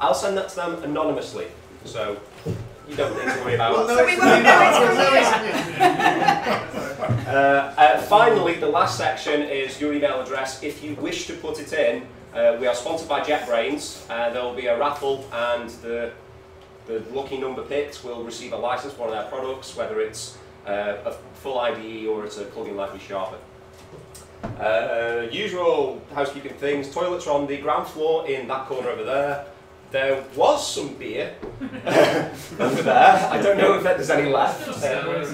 I'll send that to them anonymously, so you don't need to worry about Well, that. no, we won't know Well, it's no, it's- Uh, uh, finally, the last section is your email address. If you wish to put it in, uh, we are sponsored by JetBrains. Uh, there will be a raffle, and the the lucky number picked will receive a license for one of their products, whether it's uh, a full IDE or it's a plug-in like ReSharper. Uh, usual housekeeping things. Toilets are on the ground floor in that corner over there. There was some beer over there. I don't know if there's any left.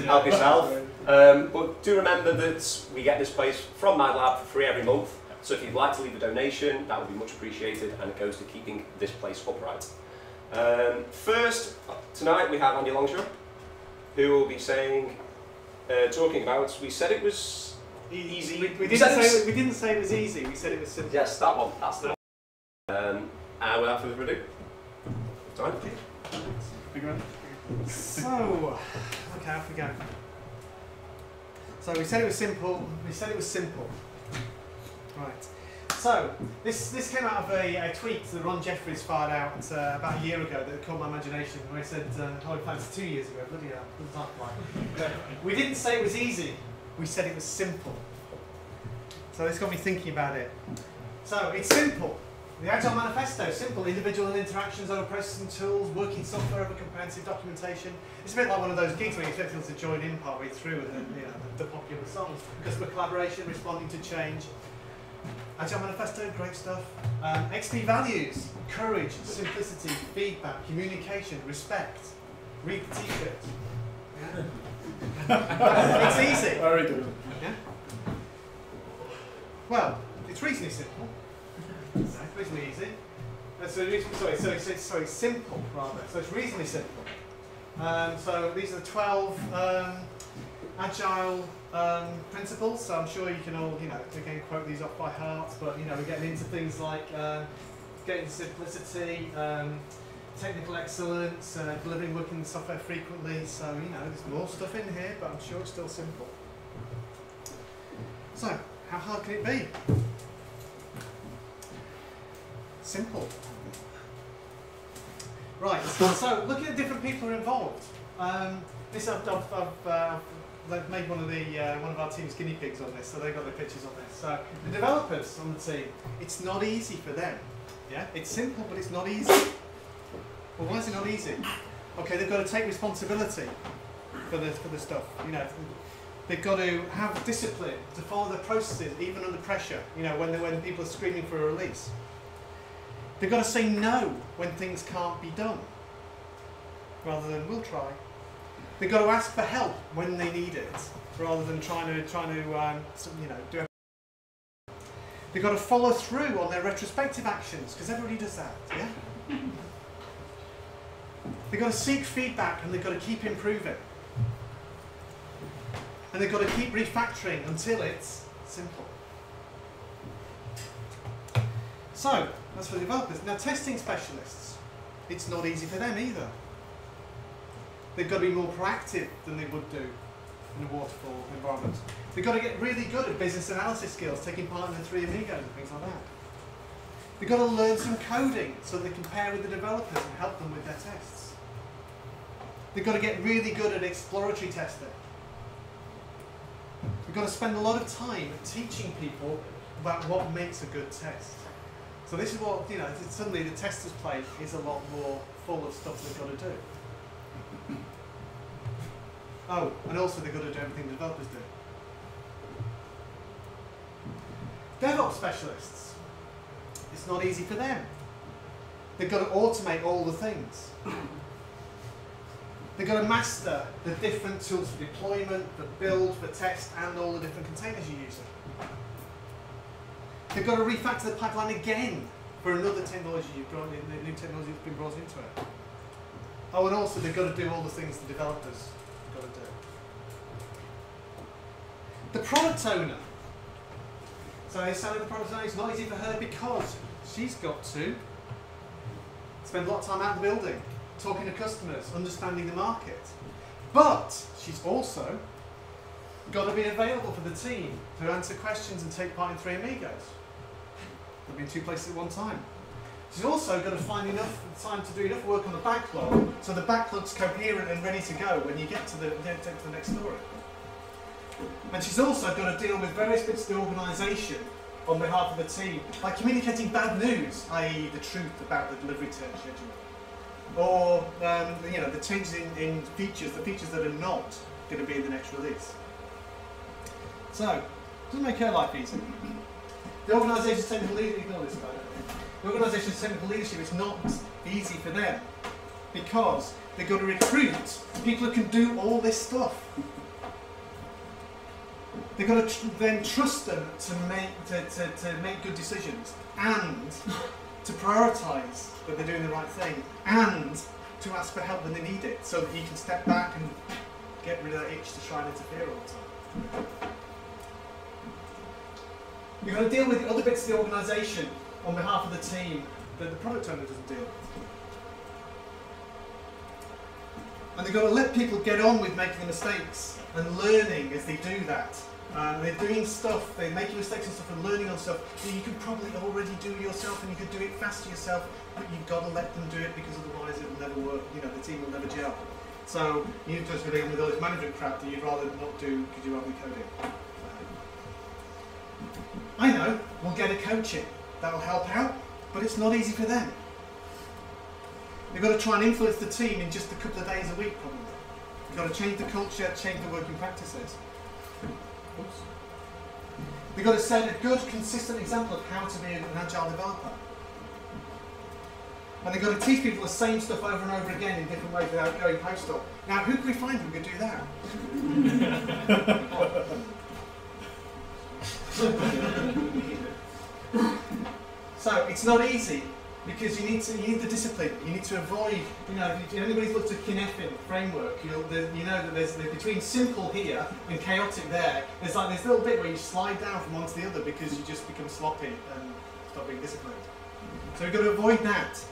Help yourself. Um, but do remember that we get this place from MadLab for free every month. So if you'd like to leave a donation, that would be much appreciated and it goes to keeping this place upright. Um, first, tonight we have Andy Longshaw, who will be saying, uh, talking about, we said it was easy. We, we, We said didn't it was- say, we didn't say it was easy, we said it was simple. Yes, that one, that's the one. Um, and without further ado, time. So, okay, off we go. So we said it was simple. We said it was simple. Right. So this this came out of a, a tweet that Ron Jeffries fired out uh, about a year ago that caught my imagination. Where he said, uh, "Oh, in fact, it's two years ago. Bloody hell, we didn't say it was easy. We said it was simple. So this got me thinking about it. So it's simple. The Agile Manifesto, simple, individual and interactions over processing tools, working software over comprehensive documentation. It's a bit like one of those gigs where you expect people to join in partway through with then, you know, the, the popular songs. Customer collaboration, responding to change. Agile Manifesto, great stuff. Um, XP values, courage, simplicity, feedback, communication, respect. Read the t-shirt. Yeah. it's easy. Very good. Yeah? Well, it's reasonably simple. No, reasonably easy. Uh, so, sorry, so it's, sorry, simple rather. So it's reasonably simple. Um, so these are the 12 um, agile um, principles. So I'm sure you can all, you know, again quote these off by heart. But you know, we're getting into things like um, getting simplicity, um, technical excellence, uh, delivering working software frequently. So you know, there's more stuff in here, but I'm sure it's still simple. So, how hard can it be? Simple. Right, so looking at different people involved. Um, this I've, I've, I've, uh, they've made one of the uh, one of our team's guinea pigs on this, so they've got their pictures on this. So the developers on the team, it's not easy for them. Yeah, it's simple, but it's not easy. Well, why is it not easy? Okay, they've got to take responsibility for the for the stuff. You know, they've got to have discipline to follow the processes, even under pressure. You know, when when people are screaming for a release. They've got to say no when things can't be done, rather than we'll try. They've got to ask for help when they need it, rather than trying to trying to um, you know do. everything. They've got to follow through on their retrospective actions because everybody does that. Yeah. they've got to seek feedback and they've got to keep improving. And they've got to keep refactoring until it's simple. So, that's for developers. Now, testing specialists, it's not easy for them either. They've got to be more proactive than they would do in a waterfall environment. They've got to get really good at business analysis skills, taking part in the three amigos and things like that. They've got to learn some coding so they can pair with the developers and help them with their tests. They've got to get really good at exploratory testing. We've got to spend a lot of time teaching people about what makes a good test. So this is what, you know, suddenly the tester's plate is a lot more full of stuff they've got to do. Oh, and also they've got to do everything the developers do. DevOps specialists. It's not easy for them. They've got to automate all the things. They've got to master the different tools for deployment, for build, for test, and all the different containers you're using. They've got to refactor the pipeline again for another technology you've brought in, the new technology that's been brought into it. Oh, and also they've got to do all the things the developers have got to do. The product owner. So Sally, the product owner, it's not easy for her because she's got to spend a lot of time out in the building, talking to customers, understanding the market. But she's also got to be available for the team to answer questions and take part in Three Amigos. They'll be in two places at one time. She's also got to find enough time to do enough work on the backlog so the backlog's coherent and ready to go when you get to the, get to the next story. And she's also got to deal with various bits of the organisation on behalf of the team, like communicating bad news, i.e. the truth about the delivery term schedule. Or, um, you know, the changes in, in features, the features that are not going to be in the next release. So, doesn't make her life easy. The organisation's technical leadership, ignore this. The organisation's technical leadership is not easy for them because they've got to recruit people who can do all this stuff. They've got to tr- then trust them to make to, to, to make good decisions and to prioritise that they're doing the right thing and to ask for help when they need it so that you can step back and get rid of that itch to try and interfere all the time. You've got to deal with the other bits of the organisation on behalf of the team that the product owner doesn't deal with. And they've got to let people get on with making the mistakes and learning as they do that. Um, they're doing stuff, they're making mistakes and stuff and learning on stuff that you could probably already do yourself and you could do it faster yourself, but you've got to let them do it because otherwise it will never work, you know, the team will never gel. So you've just been with all this management crap that you'd rather not do because you're be coding. I know, we'll get a coach in. That'll help out, but it's not easy for them. They've got to try and influence the team in just a couple of days a week, probably. They've got to change the culture, change the working practices. Oops. They've got to set a good, consistent example of how to be an agile developer. And they've got to teach people the same stuff over and over again in different ways without going postal. Now, who can we find who could do that? so it's not easy because you need to you need the discipline. You need to avoid you know if anybody's looked at Cynefin framework, you'll you know that there's, there's between simple here and chaotic there. There's like this little bit where you slide down from one to the other because you just become sloppy and stop being disciplined. So we've got to avoid that.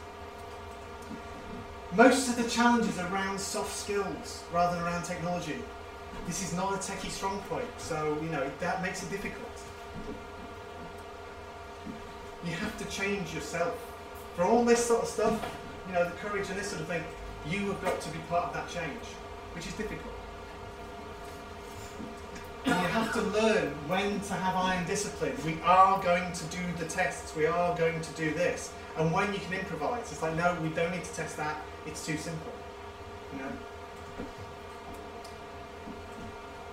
Most of the challenges are around soft skills rather than around technology. This is not a techie strong point, so you know that makes it difficult. You have to change yourself. For all this sort of stuff, you know, the courage and this sort of thing, you have got to be part of that change, which is difficult. And you have to learn when to have iron discipline. We are going to do the tests, we are going to do this. And when you can improvise, it's like, no, we don't need to test that, it's too simple. You know?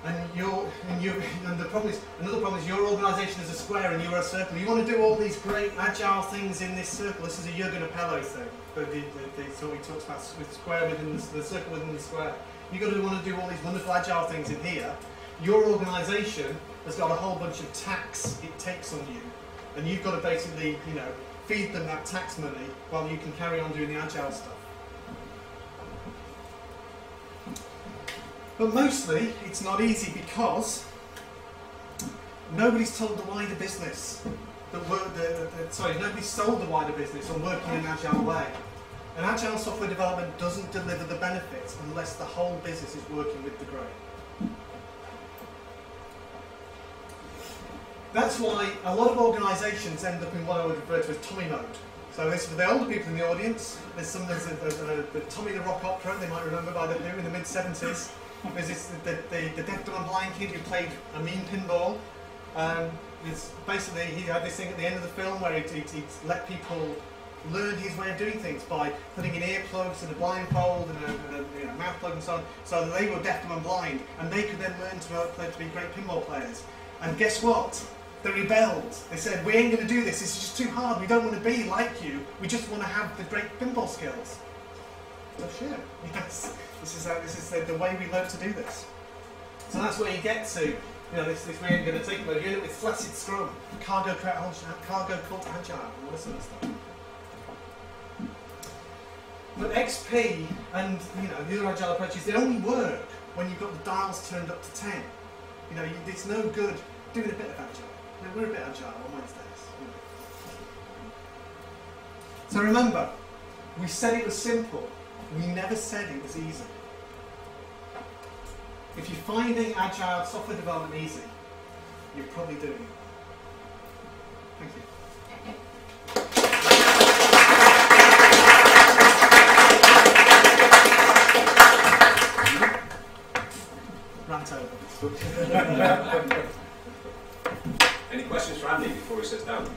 And you're, and you, and the problem is, another problem is your organisation is a square and you're a circle. You want to do all these great agile things in this circle. This is a Jurgen Appelo thing, but the, the, the sort he talks about with square within the, the circle within the square. You've got to want to do all these wonderful agile things in here. Your organisation has got a whole bunch of tax it takes on you, and you've got to basically, you know, feed them that tax money while you can carry on doing the agile stuff. But mostly, it's not easy because nobody's told the wider business that work. The, the, sorry, nobody's sold the wider business on working in an agile way. And agile software development doesn't deliver the benefits unless the whole business is working with the grain. That's why a lot of organisations end up in what I would refer to as Tommy mode. So this for the older people in the audience. There's some there's a, a, the Tommy the Rock Opera they might remember by the in the mid 70s. There's this, the, the, the deaf, dumb and blind kid who played a mean pinball. Um, it's basically, he had this thing at the end of the film where he'd, he'd let people learn his way of doing things by putting in earplugs and a blindfold and a, and a you know, mouth plug and so on, so that they were deaf, dumb and blind, and they could then learn to, uh, to be great pinball players. And guess what? They rebelled. They said, we ain't going to do this, it's just too hard, we don't want to be like you, we just want to have the great pinball skills. Oh shit, yes. This is, how, this is the, the way we learn to do this. So that's where you get to. You know, this, this we ain't going to take mode. You end up with flaccid scrum, cargo, oh, cargo cult agile, all this sort of stuff. But XP and you know the other agile approaches, they only work when you've got the dials turned up to 10. You know, you, it's no good doing a bit of agile. You know, we're a bit agile on Wednesdays. You know. So remember, we said it was simple. We never said it was easy. If you're finding agile software development easy, you're probably doing it. Thank you. Rant over. Any questions for Andy before he sits down?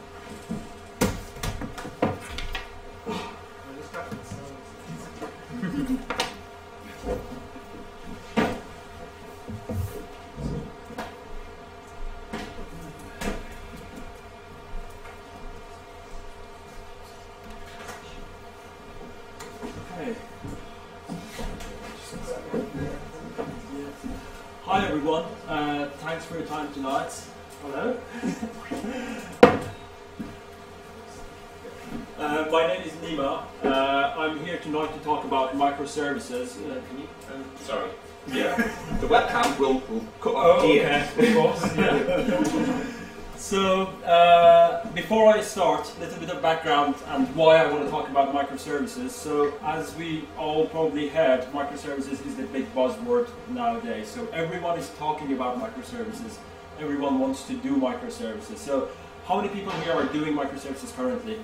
Hi everyone. Uh, thanks for your time tonight. Tonight to talk about microservices. Uh, can you? Um, Sorry. Yeah. the webcam will, will cut Oh, off here. okay, of course, yeah. so, uh, before I start, a little bit of background and why I want to talk about microservices. So, as we all probably heard, microservices is the big buzzword nowadays. So, everyone is talking about microservices. Everyone wants to do microservices. So, how many people here are doing microservices currently?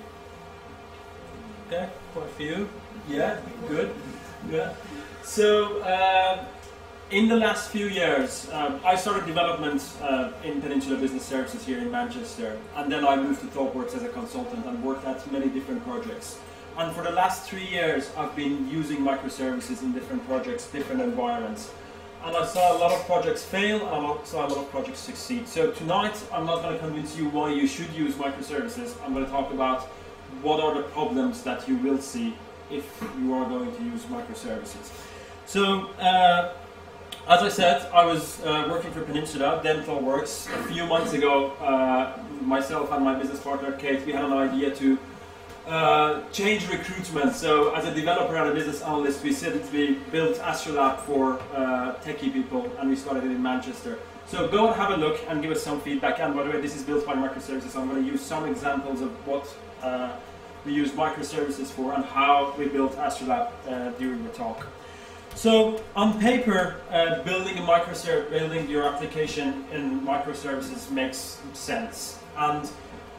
Okay, quite a few. Yeah, good. Yeah. So, uh, in the last few years, um, I started development uh, in Peninsula Business Services here in Manchester, and then I moved to ThoughtWorks as a consultant and worked at many different projects. And for the last three years, I've been using microservices in different projects, different environments. And I saw a lot of projects fail, and I saw a lot of projects succeed. So tonight, I'm not going to convince you why you should use microservices. I'm going to talk about what are the problems that you will see if you are going to use microservices. So, uh, as I said, I was uh, working for Peninsula, then Works. A few months ago, uh, myself and my business partner Kate, we had an idea to uh, change recruitment. So, as a developer and a business analyst, we said that we built Astrolab for uh, techie people, and we started it in Manchester. So, go and have a look and give us some feedback. And by the way, this is built by microservices. I'm going to use some examples of what uh, we use microservices for and how we built Astrolab uh, during the talk. So on paper, uh, building a microservice, building your application in microservices makes sense. And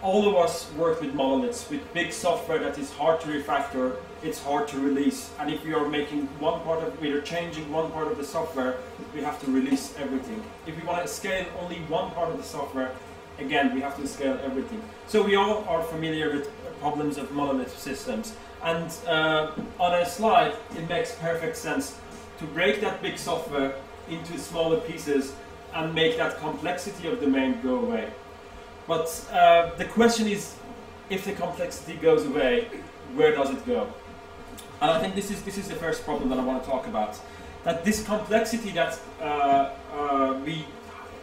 all of us work with monoliths, with big software that is hard to refactor, it's hard to release. And if we are making one part of, we are changing one part of the software, we have to release everything. If we want to scale only one part of the software, again, we have to scale everything. So we all are familiar with problems of monolith systems. And uh, on a slide, it makes perfect sense to break that big software into smaller pieces and make that complexity of the main go away. But uh, the question is, if the complexity goes away, where does it go? And I think this is this is the first problem that I want to talk about. That this complexity that uh, uh, we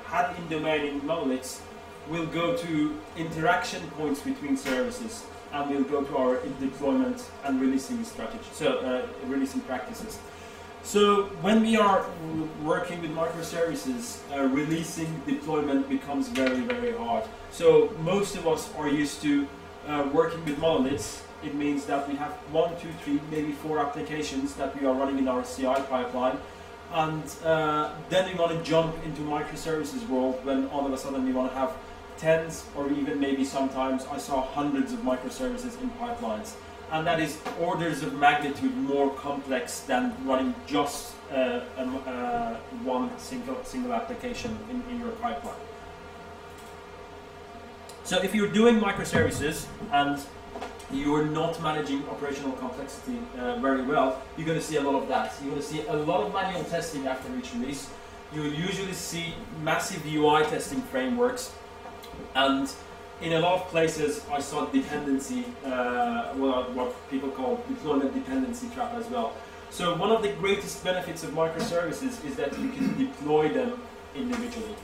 had in domain in monoliths will go to interaction points between services and we'll go to our deployment and releasing strategy, so uh, releasing practices. So when we are working with microservices, uh, releasing deployment becomes very, very hard. So most of us are used to uh, working with monoliths. It means that we have one, two, three, maybe four applications that we are running in our CI pipeline. And uh, then we want to jump into microservices world when all of a sudden we want to have tens or even maybe sometimes I saw hundreds of microservices in pipelines. And that is orders of magnitude more complex than running just uh, um, uh, one single, single application in, in your pipeline. So if you're doing microservices and you're not managing operational complexity uh, very well, you're going to see a lot of that. You're going to see a lot of manual testing after each release. You will usually see massive UI testing frameworks and in a lot of places, I saw dependency, uh, well, what people call deployment dependency trap as well. So one of the greatest benefits of microservices is that you can deploy them individually.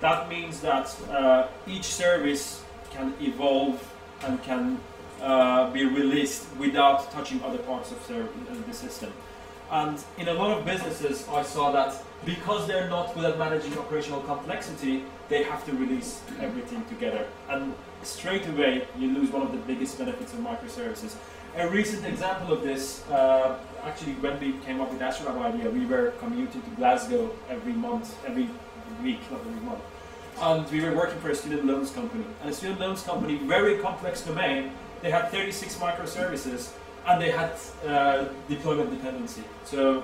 That means that uh, each service can evolve and can uh, be released without touching other parts of the system. And in a lot of businesses, I saw that because they're not good at managing operational complexity, they have to release everything together. And straight away, you lose one of the biggest benefits of microservices. A recent example of this, uh, actually, when we came up with the idea, we were commuting to Glasgow every month, every week, not every month. And we were working for a student loans company. And a student loans company, very complex domain, they had 36 microservices and they had uh, deployment dependency. So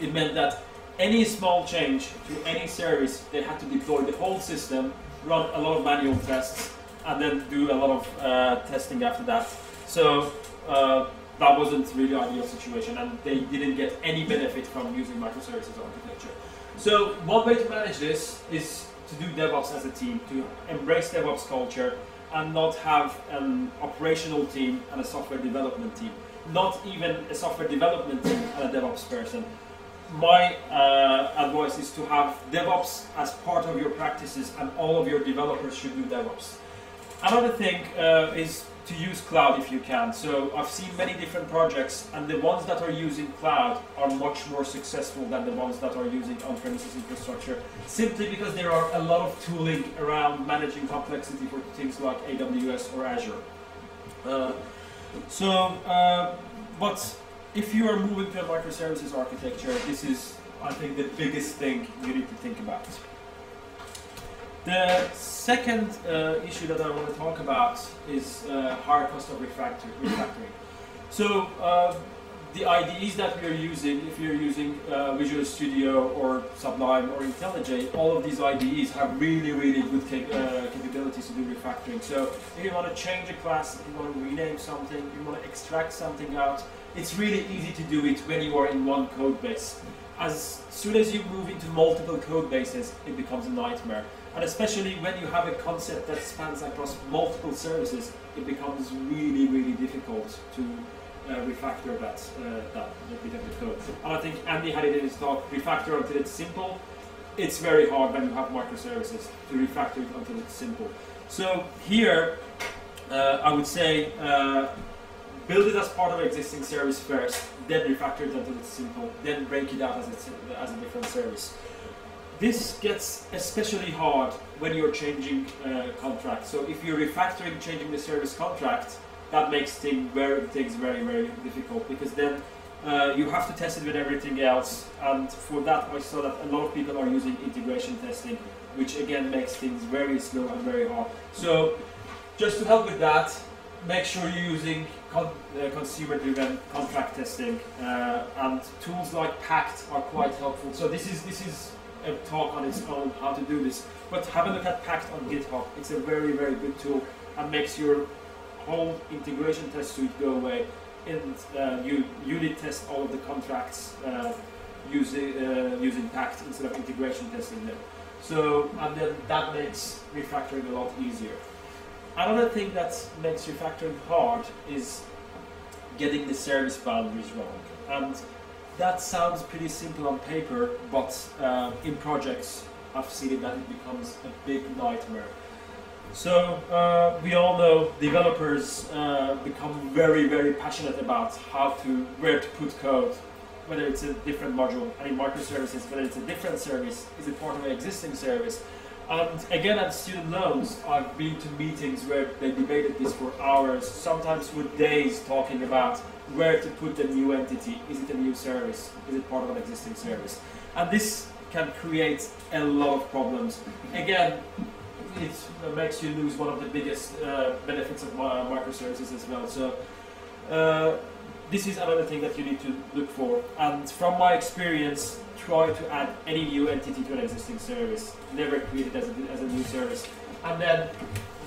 it meant that any small change to any service, they had to deploy the whole system, run a lot of manual tests, and then do a lot of uh, testing after that. So uh, that wasn't really ideal situation, and they didn't get any benefit from using microservices architecture. So one way to manage this is to do DevOps as a team, to embrace DevOps culture, and not have an operational team and a software development team. Not even a software development team and a DevOps person. My uh, advice is to have DevOps as part of your practices, and all of your developers should do DevOps. Another thing uh, is to use cloud if you can. So I've seen many different projects, and the ones that are using cloud are much more successful than the ones that are using on-premises infrastructure, simply because there are a lot of tooling around managing complexity for things like AWS or Azure. Uh, so, uh, but if you are moving to a microservices architecture, this is, I think, the biggest thing you need to think about. The second uh, issue that I want to talk about is uh, higher cost of refactoring. So uh, the IDEs that we are using, if you're using uh, Visual Studio or Sublime or IntelliJ, all of these IDEs have really, really good uh, capabilities to do refactoring. So if you want to change a class, if you want to rename something, if you want to extract something out, it's really easy to do it when you are in one code base. As soon as you move into multiple code bases, it becomes a nightmare. And especially when you have a concept that spans across multiple services, it becomes really, really difficult to uh, refactor that, uh, that, bit of the code. And I think Andy had it in his talk, refactor until it's simple. It's very hard when you have microservices to refactor it until it's simple. So here, uh, I would say uh, build it as part of an existing service first, then refactor it until it's simple, then break it out as a, as a different service. This gets especially hard when you're changing uh, contracts. So if you're refactoring, changing the service contract, that makes things very, things very, very difficult because then uh, you have to test it with everything else. And for that, I saw that a lot of people are using integration testing, which again makes things very slow and very hard. So just to help with that, make sure you're using uh, consumer-driven contract testing, uh, and tools like Pact are quite helpful. So this is this is a talk on its own how to do this. But have a look at Pact on GitHub. It's a very, very good tool and makes your whole integration test suite go away. And uh, you unit test all of the contracts uh, using uh, using Pact instead of integration testing them. So and then that makes refactoring a lot easier. Another thing that makes refactoring hard is getting the service boundaries wrong. And that sounds pretty simple on paper, but uh, in projects, I've seen that it becomes a big nightmare. So uh, we all know developers uh, become very, very passionate about how to, where to put code, whether it's a different module, any microservices, whether it's a different service, is it part of an existing service? And again, at student loans, I've been to meetings where they debated this for hours, sometimes for days, talking about where to put the new entity. Is it a new service? Is it part of an existing service? And this can create a lot of problems. Again, it makes you lose one of the biggest uh, benefits of microservices as well. So uh, this is another thing that you need to look for. And from my experience, try to add any new entity to an existing service. Never create it as a, as a new service. And then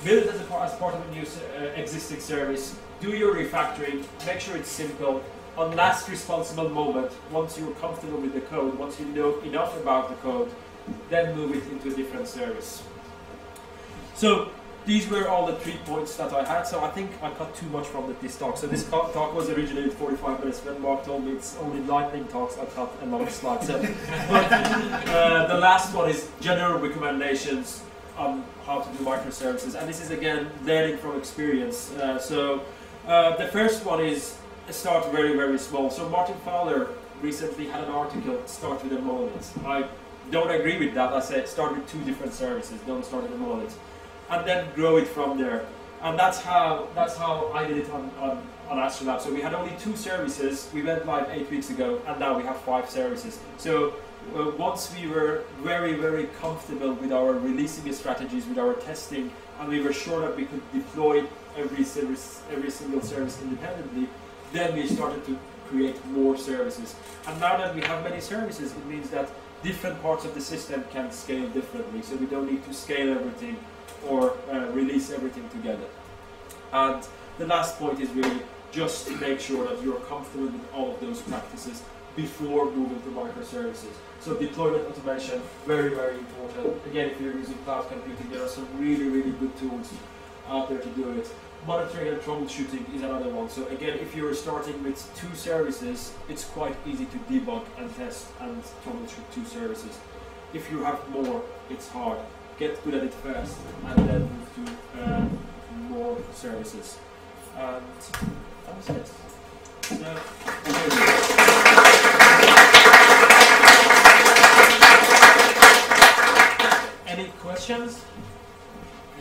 build it as, a, as part of a new uh, existing service do your refactoring, make sure it's simple. On last responsible moment, once you're comfortable with the code, once you know enough about the code, then move it into a different service. So these were all the three points that I had. So I think I cut too much from this talk. So this talk was originally 45 minutes. When Mark told me it's only lightning talks, I cut a lot of slides. So, but uh, the last one is general recommendations on how to do microservices. And this is again learning from experience. Uh, so uh, the first one is start very, very small. So Martin Fowler recently had an article, start with a monolith. I don't agree with that. I said start with two different services, don't start with a monolith. And then grow it from there. And that's how that's how I did it on, on, on Astrolab. So we had only two services. We went live eight weeks ago, and now we have five services. So uh, once we were very, very comfortable with our releasing strategies, with our testing, and we were sure that we could deploy every service, every single service independently, then we started to create more services. And now that we have many services, it means that different parts of the system can scale differently. So we don't need to scale everything or uh, release everything together. And the last point is really just to make sure that you're comfortable with all of those practices before moving to microservices. So deployment automation, very, very important. Again, if you're using cloud computing, there are some really, really good tools out there to do it. Monitoring and troubleshooting is another one. So again, if you're starting with two services, it's quite easy to debug and test and troubleshoot two services. If you have more, it's hard. Get good at it first, and then move to uh, more services. And that was it. Any questions?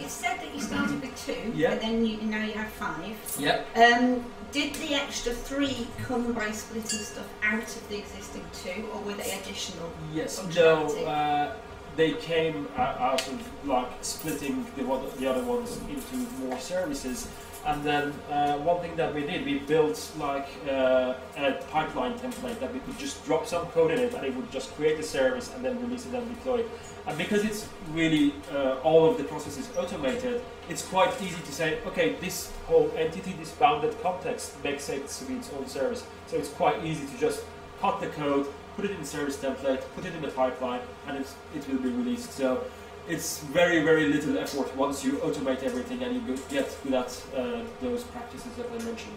You said that you started with two, Yeah. but then you, now you have five. Yep. Um, did the extra three come by splitting stuff out of the existing two, or were they additional? Yes. No. Uh, they came out of like splitting the the other ones into more services, and then uh, one thing that we did, we built like uh, a pipeline template that we could just drop some code in it, and it would just create a service and then release it and deploy. it. And because it's really uh, all of the process is automated, it's quite easy to say, okay, this whole entity, this bounded context makes sense to be its own service. So it's quite easy to just cut the code, put it in service template, put it in the pipeline, and it's, it will be released. So it's very, very little effort once you automate everything and you get good at uh, those practices that I mentioned.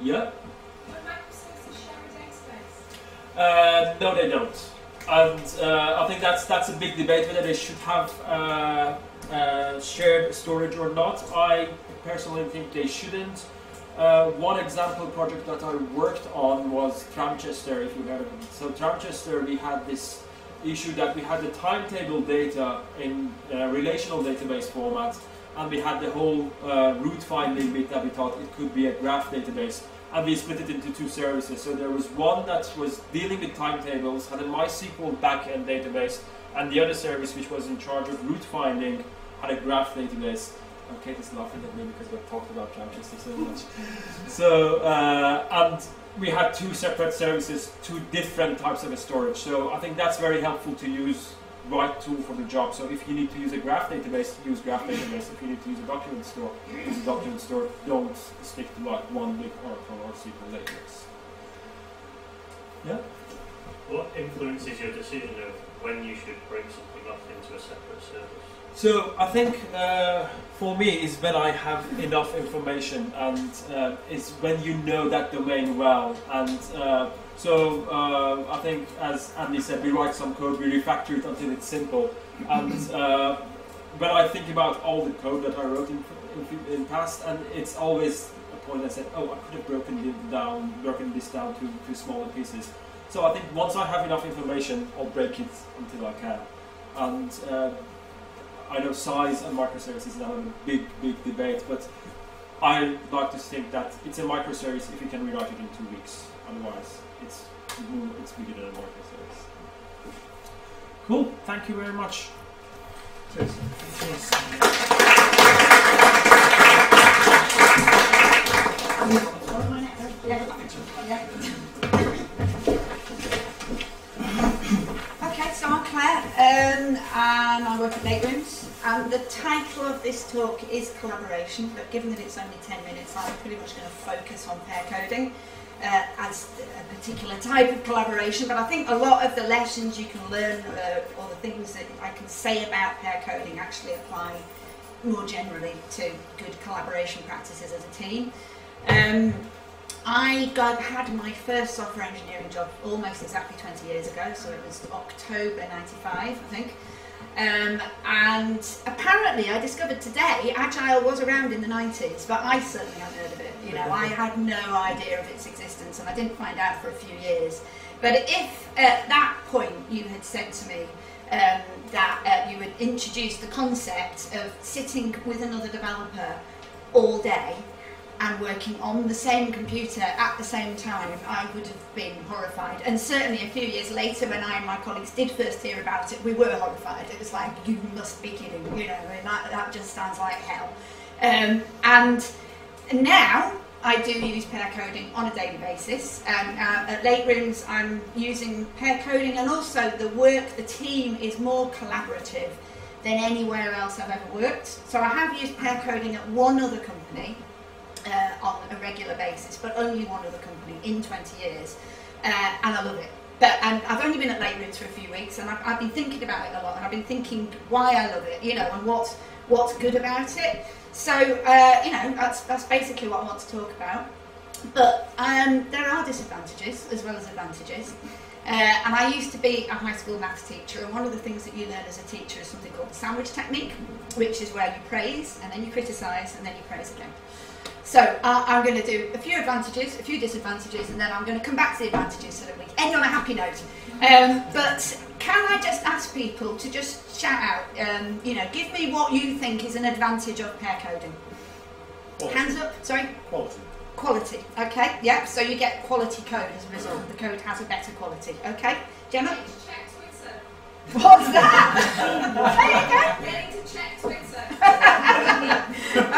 Yeah? Will microservices share a database? Uh, no, they don't. And uh, I think that's that's a big debate whether they should have uh, uh, shared storage or not. I personally think they shouldn't. Uh, one example project that I worked on was Tramchester, if you heard of it. So Tramchester, we had this issue that we had the timetable data in uh, relational database format, and we had the whole uh, route finding bit that we thought it could be a graph database and we split it into two services. So there was one that was dealing with timetables, had a MySQL backend database, and the other service, which was in charge of route finding, had a graph database. Kate is laughing at me because we've talked about Manchester so much. so, uh, and we had two separate services, two different types of storage. So I think that's very helpful to use right tool for the job. So if you need to use a graph database, use graph database. If you need to use a document store, use a document store. Don't stick to like one big Oracle or SQL database. Yeah. What influences your decision of when you should break something off into a separate service? So I think uh, for me is when I have enough information and uh, it's when you know that domain well. And uh, so uh, I think as Andy said we write some code we refactor it until it's simple. And uh, when I think about all the code that I wrote in, in, in past and it's always a point I said oh I could have broken it down broken this down to, to smaller pieces. So I think once I have enough information I'll break it until I can. And uh, I know size and microservices is now a big, big debate, but I like to think that it's a microservice if you can rewrite it in two weeks. Otherwise, it's it's bigger than a microservice. Cool. Thank you very much. Cheers. Okay, so I'm Clare, um, and I work at LateRooms. And the title of this talk is collaboration, but given that it's only 10 minutes, I'm pretty much going to focus on pair coding uh, as a particular type of collaboration. But I think a lot of the lessons you can learn, uh, or the things that I can say about pair coding, actually apply more generally to good collaboration practices as a team. Um, I got had my first software engineering job almost exactly 20 years ago, so it was October 95, I think. Um, and apparently, I discovered today Agile was around in the 90s, but I certainly hadn't heard of it. You know, I had no idea of its existence, and I didn't find out for a few years. But if at that point you had said to me um, that uh, you had introduced the concept of sitting with another developer all day and working on the same computer at the same time, I would have been horrified. And certainly a few years later, when I and my colleagues did first hear about it, we were horrified. It was like, you must be kidding, you know, and that, that just sounds like hell. Um, and now, I do use pair coding on a daily basis. Um, uh, at LateRooms, I'm using pair coding, and also the work, the team is more collaborative than anywhere else I've ever worked. So I have used pair coding at one other company uh, on a regular basis, but only one other company in 20 years, uh, and I love it. But and I've only been at LateRooms for a few weeks, and I've, I've been thinking about it a lot, and I've been thinking why I love it, you know, and what's what's good about it. So uh, you know, that's that's basically what I want to talk about. But um, there are disadvantages as well as advantages. Uh, and I used to be a high school maths teacher, and one of the things that you learn as a teacher is something called the sandwich technique, which is where you praise and then you criticise and then you praise again. So uh, I'm going to do a few advantages, a few disadvantages, and then I'm going to come back to the advantages so that we end on a happy note. Um, but can I just ask people to just shout out, um, you know, give me what you think is an advantage of pair coding? Quality. Hands up, sorry? Quality. Quality, okay, yeah, so you get quality code as a result. The code has a better quality, okay? Gemma? Getting to check Twitter. What's that? Getting to check Twitter.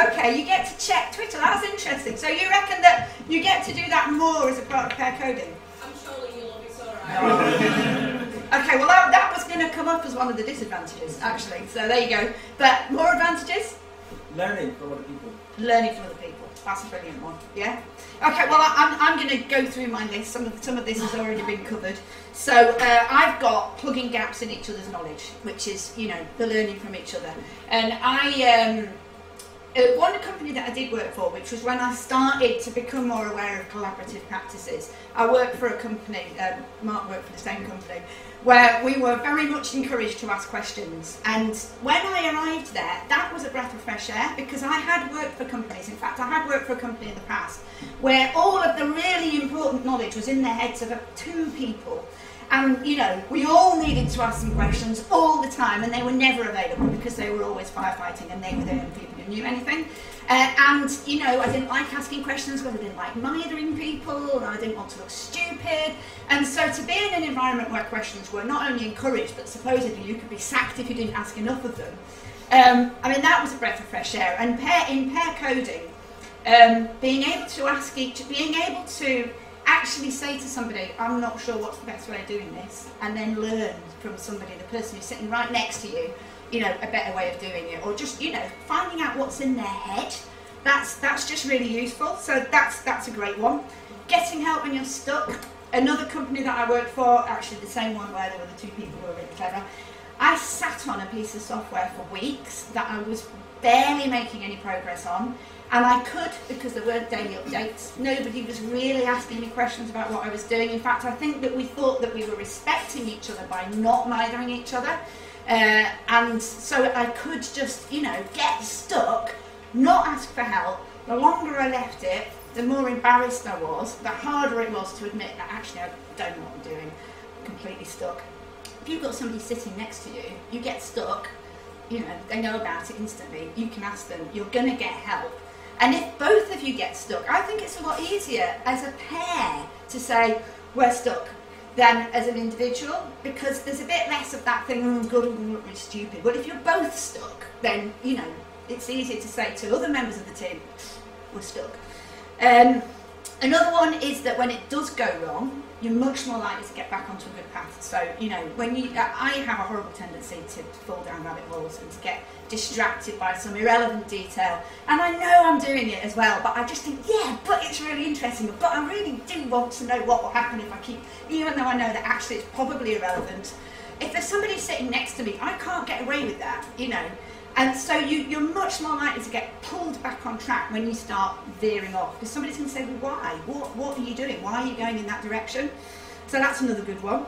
okay, you get to check Twitter, that's interesting. So you reckon that you get to do that more as a part of pair coding? I'm sure you, love, it's alright. Okay, well that, that was going to come up as one of the disadvantages, actually. So there you go. But more advantages? Learning from other people. Learning from other people. That's a brilliant one. Yeah. Okay. Well, I, I'm, I'm going to go through my list. Some of some of this has already been covered. So uh, I've got plugging gaps in each other's knowledge, which is you know the learning from each other. And I um, uh, one company that I did work for, which was when I started to become more aware of collaborative practices. I worked for a company. Um, Mark worked for the same company. Where we were very much encouraged to ask questions. And when I arrived there, that was a breath of fresh air because I had worked for companies. In fact, I had worked for a company in the past where all of the really important knowledge was in the heads of two people. And, you know, we all needed to ask some questions all the time, and they were never available because they were always firefighting and they were the only people who knew anything. Uh, and, you know, I didn't like asking questions because I didn't like mithering people, and I didn't want to look stupid. And so to be in an environment where questions were not only encouraged, but supposedly you could be sacked if you didn't ask enough of them, um, I mean, that was a breath of fresh air. And pair, in pair coding, um, being able to ask each, being able to actually say to somebody, I'm not sure what's the best way of doing this, and then learn from somebody, the person who's sitting right next to you, you know, a better way of doing it, or just, you know, finding out what's in their head. That's that's just really useful. So that's that's a great one. Getting help when you're stuck. Another company that I worked for, actually the same one where there were the two people who were really clever. I sat on a piece of software for weeks that I was barely making any progress on. And I could because there weren't daily updates. Nobody was really asking me questions about what I was doing. In fact, I think that we thought that we were respecting each other by not mithering each other. Uh, and so I could just, you know, get stuck, not ask for help. The longer I left it, the more embarrassed I was, the harder it was to admit that actually I don't know what I'm doing, completely stuck. If you've got somebody sitting next to you, you get stuck, you know, they know about it instantly, you can ask them, you're going to get help. And if both of you get stuck, I think it's a lot easier as a pair to say, we're stuck, than as an individual, because there's a bit less of that thing, oh god, I'm stupid. But if you're both stuck, then, you know, it's easier to say to other members of the team, we're stuck. Um, another one is that when it does go wrong, you're much more likely to get back onto a good path. So, you know, when you, I have a horrible tendency to fall down rabbit holes and to get distracted by some irrelevant detail. And I know I'm doing it as well, but I just think, yeah, but it's really interesting. But I really do want to know what will happen if I keep, even though I know that actually it's probably irrelevant. If there's somebody sitting next to me, I can't get away with that, you know. And so you, you're much more likely to get pulled back on track when you start veering off. Because somebody's going to say, well, why? What, what are you doing? Why are you going in that direction? So that's another good one.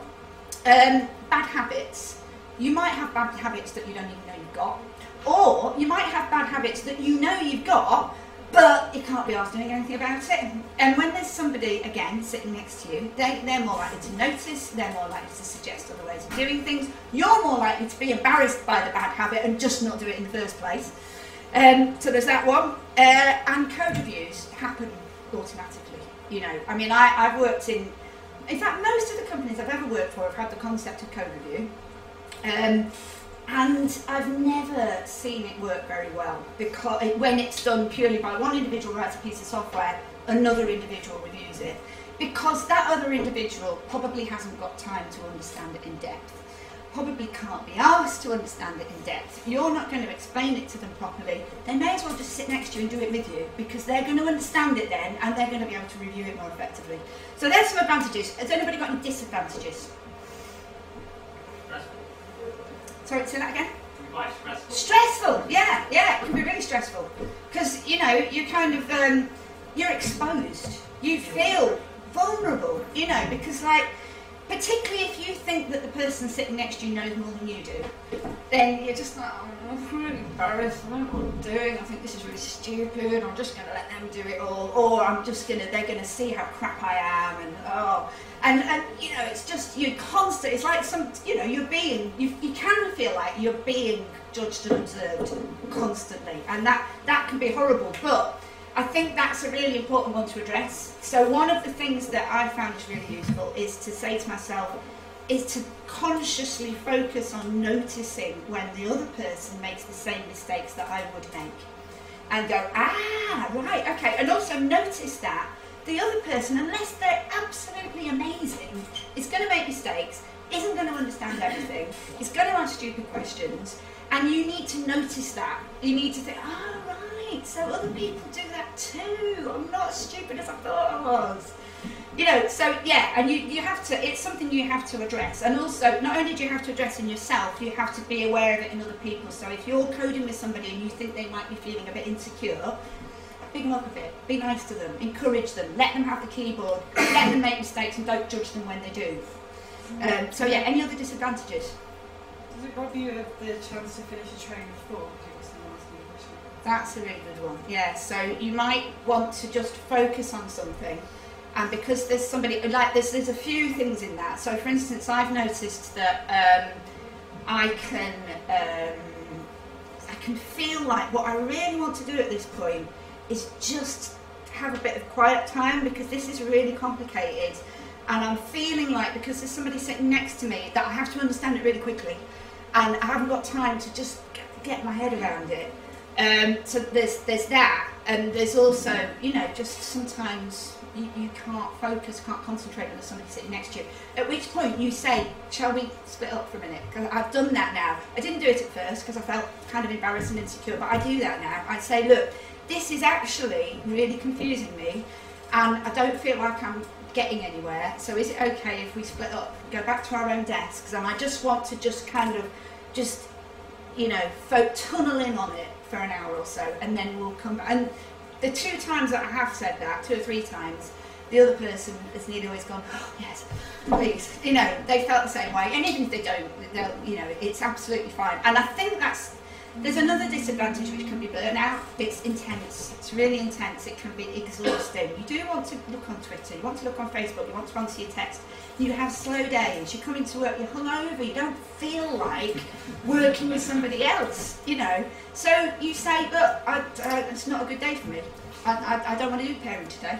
Um, bad habits. You might have bad habits that you don't even know you've got. Or you might have bad habits that you know you've got, but you can't be asked doing anything about it. And when there's somebody, again, sitting next to you, they, they're more likely to notice, they're more likely to suggest other ways of doing things. You're more likely to be embarrassed by the bad habit and just not do it in the first place. Um, so there's that one. Uh, and code reviews happen automatically. You know, I mean, I, I've worked in, in fact, most of the companies I've ever worked for have had the concept of code review. Um, and I've never seen it work very well because it, when it's done purely by one individual writes a piece of software, another individual reviews it because that other individual probably hasn't got time to understand it in depth probably can't be asked to understand it in depth. If you're not going to explain it to them properly, they may as well just sit next to you and do it with you because they're going to understand it then and they're going to be able to review it more effectively. So there's some advantages. Has anybody got any disadvantages? Stressful. Sorry, say that again? Can be quite stressful. Stressful, yeah, yeah, it can be really stressful because you know you're kind of um, you're exposed. You feel vulnerable, you know, because like particularly if you think that the person sitting next to you knows more than you do, then you're just like, oh, I'm really embarrassed. I don't know what I'm doing. I think this is really stupid. I'm just going to let them do it all, or I'm just going to. They're going to see how crap I am, and oh, and and you know, it's just you're constant. It's like some, you know, you're being. You you can feel like you're being judged and observed constantly, and that that can be horrible, but. I think that's a really important one to address. So one of the things that I found is really useful is to say to myself, is to consciously focus on noticing when the other person makes the same mistakes that I would make. And go, ah, right, okay. And also notice that the other person, unless they're absolutely amazing, is going to make mistakes, isn't going to understand everything, is going to ask stupid questions, and you need to notice that. You need to think, oh, right, so other people do that too. I'm not as stupid as I thought I was. You know, so yeah, and you, you have to, it's something you have to address. And also, not only do you have to address in yourself, you have to be aware of it in other people. So if you're coding with somebody and you think they might be feeling a bit insecure, big up a bit, be nice to them, encourage them, let them have the keyboard, let them make mistakes and don't judge them when they do. Um, so yeah, any other disadvantages? Does it rob you of the chance to finish a train of thought? That's a really good one. Yeah, so you might want to just focus on something. And because there's somebody, like there's, there's a few things in that. So for instance, I've noticed that um, I can, um, I can feel like what I really want to do at this point is just have a bit of quiet time because this is really complicated. And I'm feeling like because there's somebody sitting next to me that I have to understand it really quickly. And I haven't got time to just get- get my head around it. Um, so there's there's that, and there's also you know just sometimes you, you can't focus, can't concentrate there's somebody sitting next to you. At which point you say, "Shall we split up for a minute?" Because I've done that now. I didn't do it at first because I felt kind of embarrassed and insecure, but I do that now. I say, "Look, this is actually really confusing me, and I don't feel like I'm getting anywhere. So is it okay if we split up, go back to our own desks, and I just want to just kind of just you know, fo- tunnel in on it for an hour or so, and then we'll come back. And the two times that I have said that, two or three times, the other person has nearly always gone, oh, yes, please. You know, they felt the same way. And even if they don't, they'll, you know, it's absolutely fine. And I think that's, there's another disadvantage which can be burnout. It's intense. It's really intense. It can be exhausting. You do want to look on Twitter, you want to look on Facebook, you want to answer your text. You have slow days. You come into work, you're hungover. You don't feel like working with somebody else, you know. So you say, look, I, uh, it's not a good day for me. I, I, I don't want to do pairing today.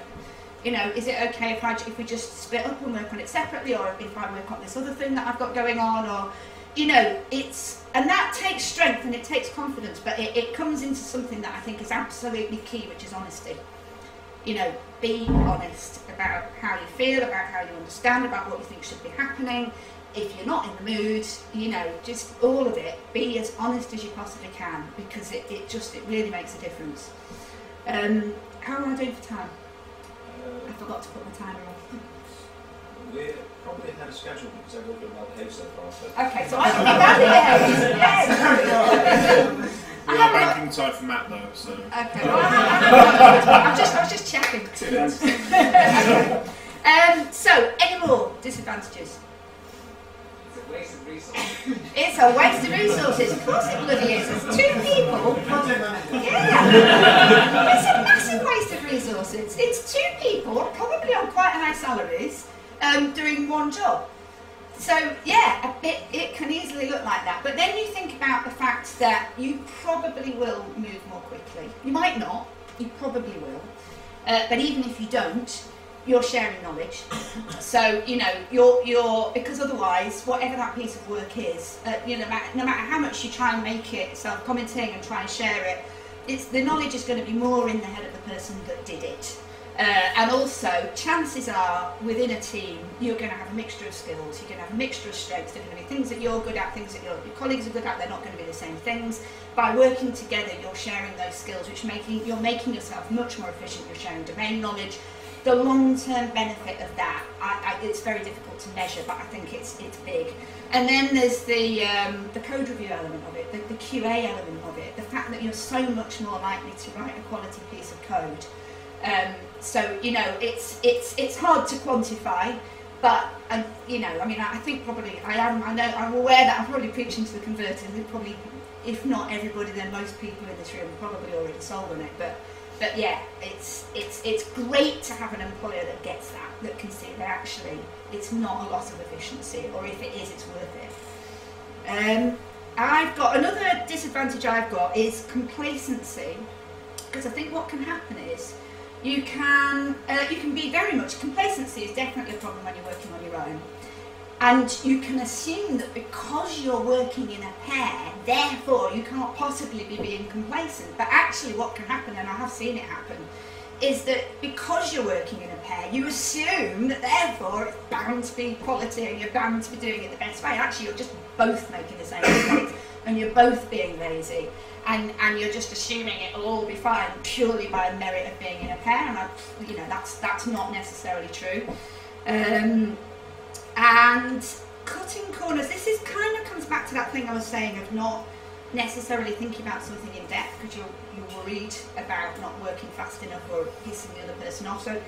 You know, is it okay if I if we just split up and work on it separately, or if I work on this other thing that I've got going on, or you know, it's and that takes strength and it takes confidence, but it, it comes into something that I think is absolutely key, which is honesty. You know, be honest about how you feel, about how you understand, about what you think should be happening. If you're not in the mood, you know, just all of it, be as honest as you possibly can because it, it just, it really makes a difference. Um, how am I doing for time? I forgot to put my timer on. We're probably ahead of schedule because everyone's been well behaved so far. So. Okay, so I can be badly Yes. I We are haven't- banking time for Matt though, so. Okay, well, I, am just, I was just checking. um, so, any more disadvantages? It's a waste of resources. It's a waste of resources. Of course it bloody is. It's two people. Yeah. It's a massive waste of resources. It's two people, probably on quite high salaries, um, doing one job. So yeah, it, it can easily look like that. But then you think about the fact that you probably will move more quickly. You might not. You probably will. Uh, but even if you don't, you're sharing knowledge. So you know you're you're because otherwise, whatever that piece of work is, uh, you know, no matter, no matter how much you try and make it self-commenting and try and share it, it's the knowledge is going to be more in the head of the person that did it. Uh, and also, chances are, within a team, you're going to have a mixture of skills. You're going to have a mixture of strengths. There are going to be things that you're good at, things that your, your colleagues are good at. They're not going to be the same things. By working together, you're sharing those skills, which making you're making yourself much more efficient. You're sharing domain knowledge. The long-term benefit of that, I, I, it's very difficult to measure, but I think it's it's big. And then there's the um, the code review element of it, the, the QA element of it, the fact that you're so much more likely to write a quality piece of code. Um, so you know, it's it's it's hard to quantify, but um, you know, I mean, I think probably I am. I know I'm aware that I'm probably preaching to the converted. and Probably, if not everybody, then most people in this room probably already sold on it. But but yeah, it's it's it's great to have an employer that gets that, that can see that actually it's not a loss of efficiency, or if it is, it's worth it. Um, I've got another disadvantage. I've got is complacency, because I think what can happen is you can uh, you can be very much complacency is definitely a problem when you're working on your own. And you can assume that because you're working in a pair, therefore you can't possibly be being complacent. But actually, what can happen, and I have seen it happen, is that because you're working in a pair, you assume that therefore it's bound to be quality and you're bound to be doing it the best way. Actually, you're just both making the same mistakes and you're both being lazy. And, and you're just assuming it'll all be fine purely by merit of being in a pair, and I, you know that's that's not necessarily true. Um, and cutting corners, this is kind of comes back to that thing I was saying of not necessarily thinking about something in depth because you're, you're worried about not working fast enough or pissing the other person off. So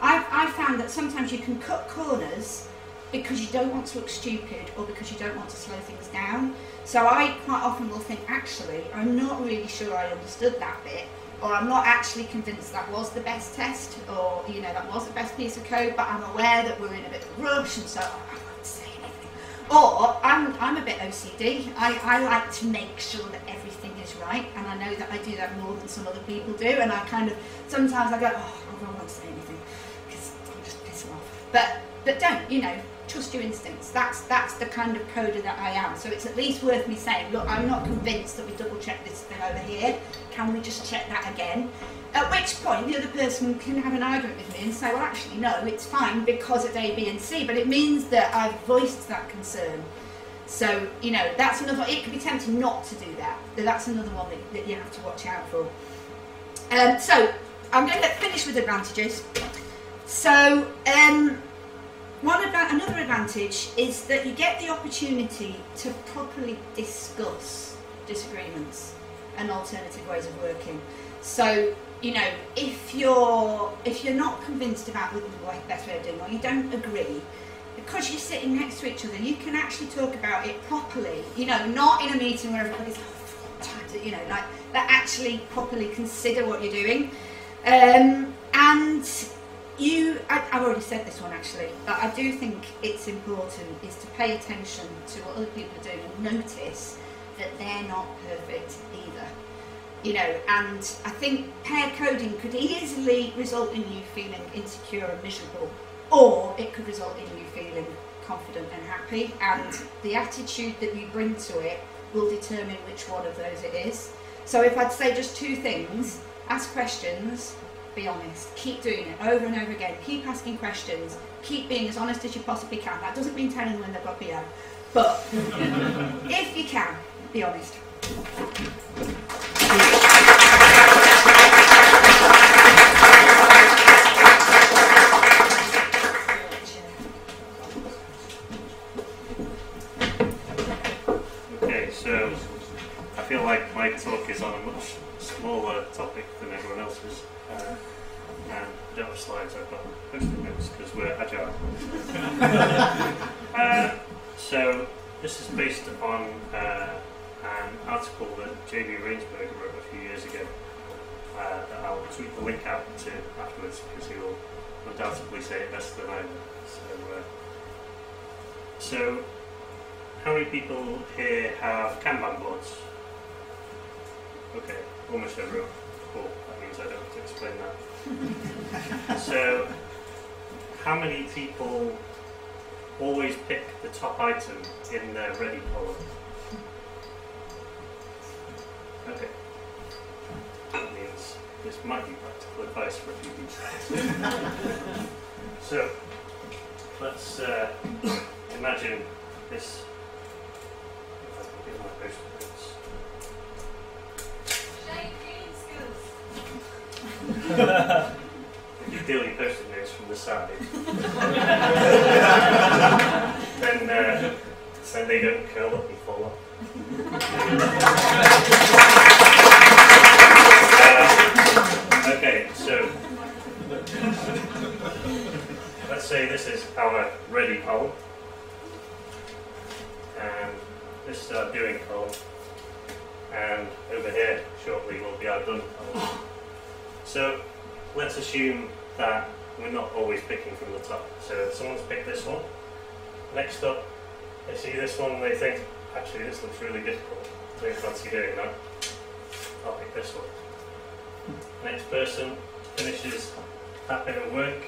I've, I've found that sometimes you can cut corners because you don't want to look stupid or because you don't want to slow things down. So I quite often will think, actually, I'm not really sure I understood that bit, or I'm not actually convinced that was the best test, or you know that was the best piece of code, but I'm aware that we're in a bit of a rush, and so I won't say anything. Or I'm, I'm a bit OCD. I, I like to make sure that everything is right, and I know that I do that more than some other people do, and I kind of sometimes I go, oh, I don't want to say anything because I'll just piss them off. But but don't, you know, trust your instincts. That's that's the kind of coder that I am. So it's at least worth me saying, look, I'm not convinced that we double check this thing over here. Can we just check that again? At which point the other person can have an argument with me and say, well, actually, no, it's fine because it's A, B, and C. But it means that I've voiced that concern. So you know, that's another. It could be tempting not to do that. That's another one that, that you have to watch out for. Um, so I'm going to finish with advantages. So um, one another advantage is that you get the opportunity to properly discuss disagreements and alternative ways of working. So you know, if you're if you're not convinced about the best way of doing, or you don't agree, because you're sitting next to each other, you can actually talk about it properly. You know, not in a meeting where everybody's oh, to, you know, like that. Actually, properly consider what you're doing, um, and you. I, I've already said this one actually, but I do think it's important is to pay attention to what other people are doing and notice that they're not perfect either. You know, and I think pair coding could easily result in you feeling insecure and miserable, or it could result in you feeling confident and happy. And the attitude that you bring to it will determine which one of those it is. So if I'd say just two things, ask questions, be honest, keep doing it over and over again, keep asking questions, keep being as honest as you possibly can. That doesn't mean telling them they've got BO, but if you can, be honest. Okay, so I feel like my talk is on a much smaller topic than everyone else's. Uh, and I don't have slides, I've got post-it notes because we're agile. uh, so this is based on uh, an article that J.B. Rainsberger wrote a few years ago uh, that I'll tweet the link out to afterwards because he will undoubtedly say it better than I will. So, uh, so how many people here have Kanban boards? Okay, almost everyone. Cool, that means I don't have to explain that. so, how many people always pick the top item in their ready column? Okay. That means this might be practical. practical advice for a few people. so, let's uh, imagine this. If I can get my post-it notes. Shane Green you deal your post-it from the side, then, uh, then they don't curl up and fall off. Uh, okay, so let's say this is our ready column, and this is our doing column, and over here shortly will be our. So let's assume that we're not always picking from the top. So someone's picked this one. Next up, they see this one and they think, actually this looks really difficult. I don't fancy doing that. I'll pick this one. Next person finishes that bit of work,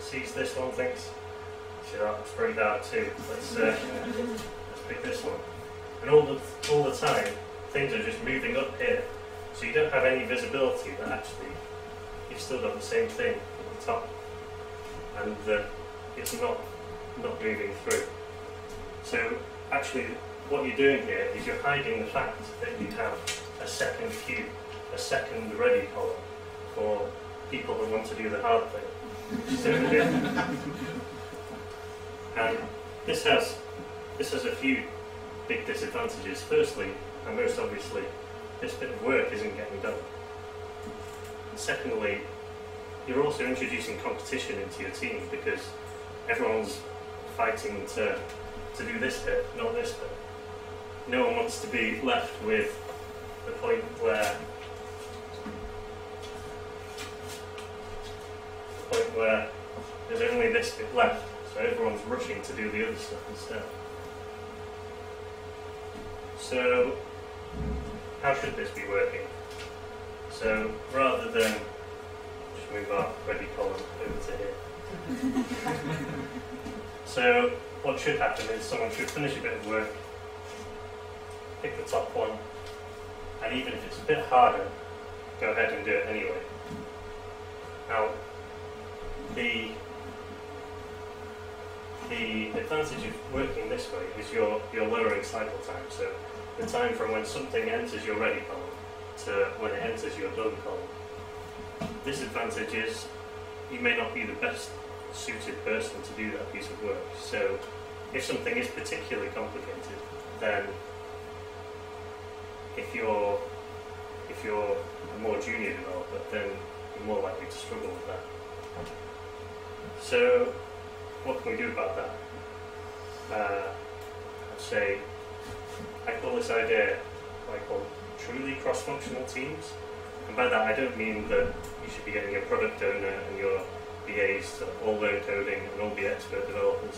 sees this one, thinks, shit, that's pretty hard too. Let's, uh, let's pick this one. And all the, all the time, things are just moving up here. So you don't have any visibility that actually you've still got the same thing at the top, and uh, it's not not moving through. So actually, what you're doing here is you're hiding the fact that you have a second queue, a second ready column for people who want to do the hard thing. And this has this has a few big disadvantages. Firstly, and most obviously, this bit of work isn't getting done. And secondly, you're also introducing competition into your team because everyone's fighting to, to do this bit, not this bit. No one wants to be left with the point where the point where there's only this bit left, so everyone's rushing to do the other stuff instead. So how should this be working? So rather than just move our ready column over to here. so what should happen is someone should finish a bit of work, pick the top one, and even if it's a bit harder, go ahead and do it anyway. Now, the the advantage of working this way is you're you're lowering cycle time. So the time from when something enters your ready column to when it enters your done column. Disadvantage is you may not be the best suited person to do that piece of work. So if something is particularly complicated, then if you're if you're a more junior developer, then you're more likely to struggle with that. So what can we do about that? Uh, I'd say I call this idea what I call truly cross-functional teams. And by that I don't mean that you should be getting your product owner and your BAs to all learn coding and all be expert developers,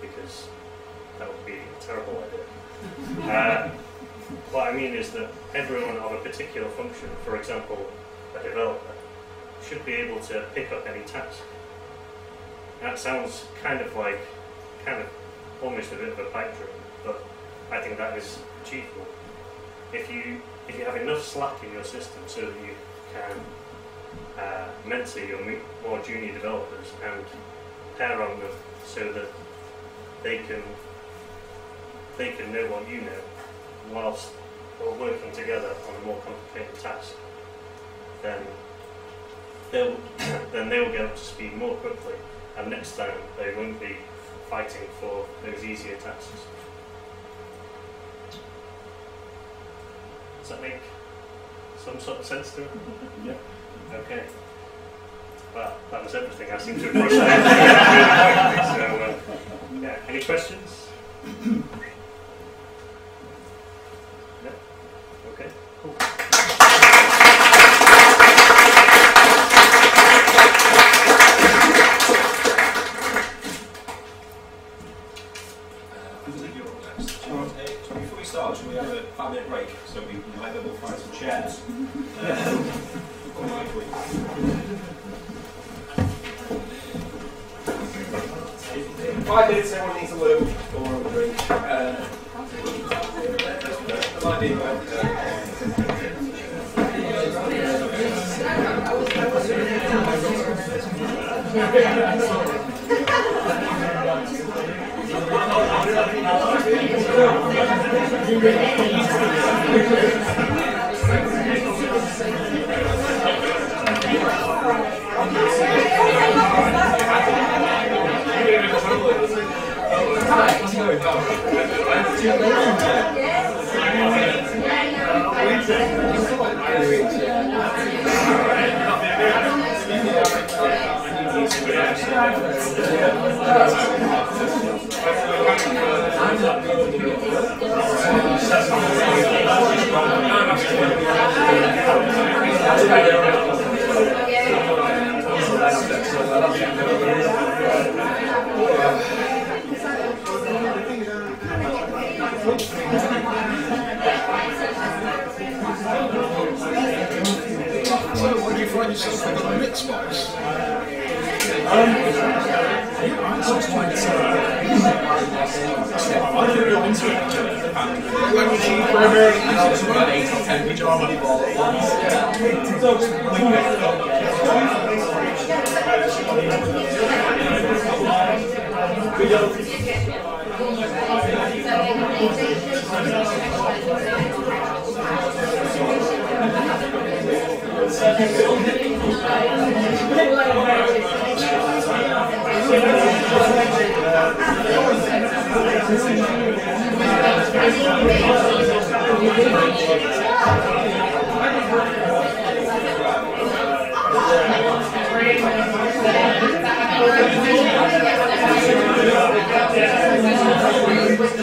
because that would be a terrible idea. uh, what I mean is that everyone of a particular function, for example, a developer, should be able to pick up any task. That sounds kind of like, kind of almost a bit of a pipe dream, but I think that is achievable. If you if you have enough slack in your system so that you can uh, mentor your more junior developers and pair on them so that they can they can know what you know whilst we're working together on a more complicated task, then they'll then they'll get up to speed more quickly, and next time they won't be fighting for those easier tasks. Does that make some sort of sense to it? Yeah. Okay. Well, that was everything. I seem to have rushed so, uh, yeah. Any questions?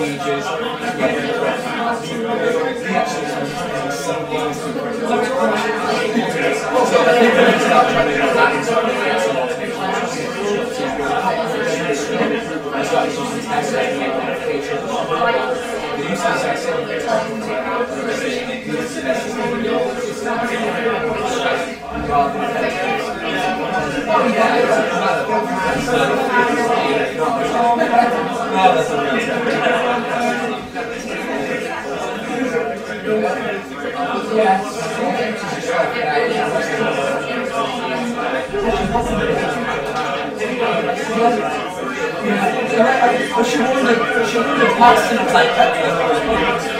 procedures, Thank you. But she wouldn't have, she wouldn't have passed in a plate.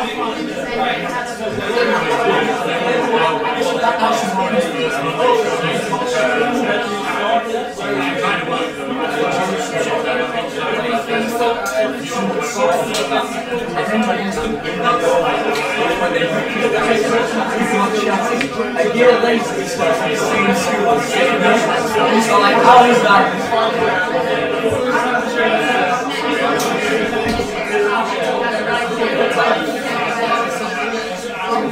A year later, he starts the same school, same notes. He's like, how is that?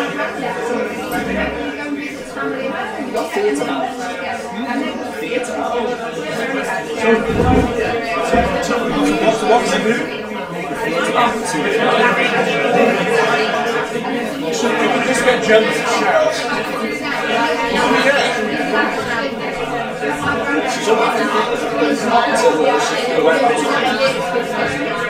What's, what's the move? So we can just get Jen to shout. She's on We ended up being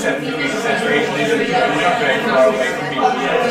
70 century, leaders who are not very far.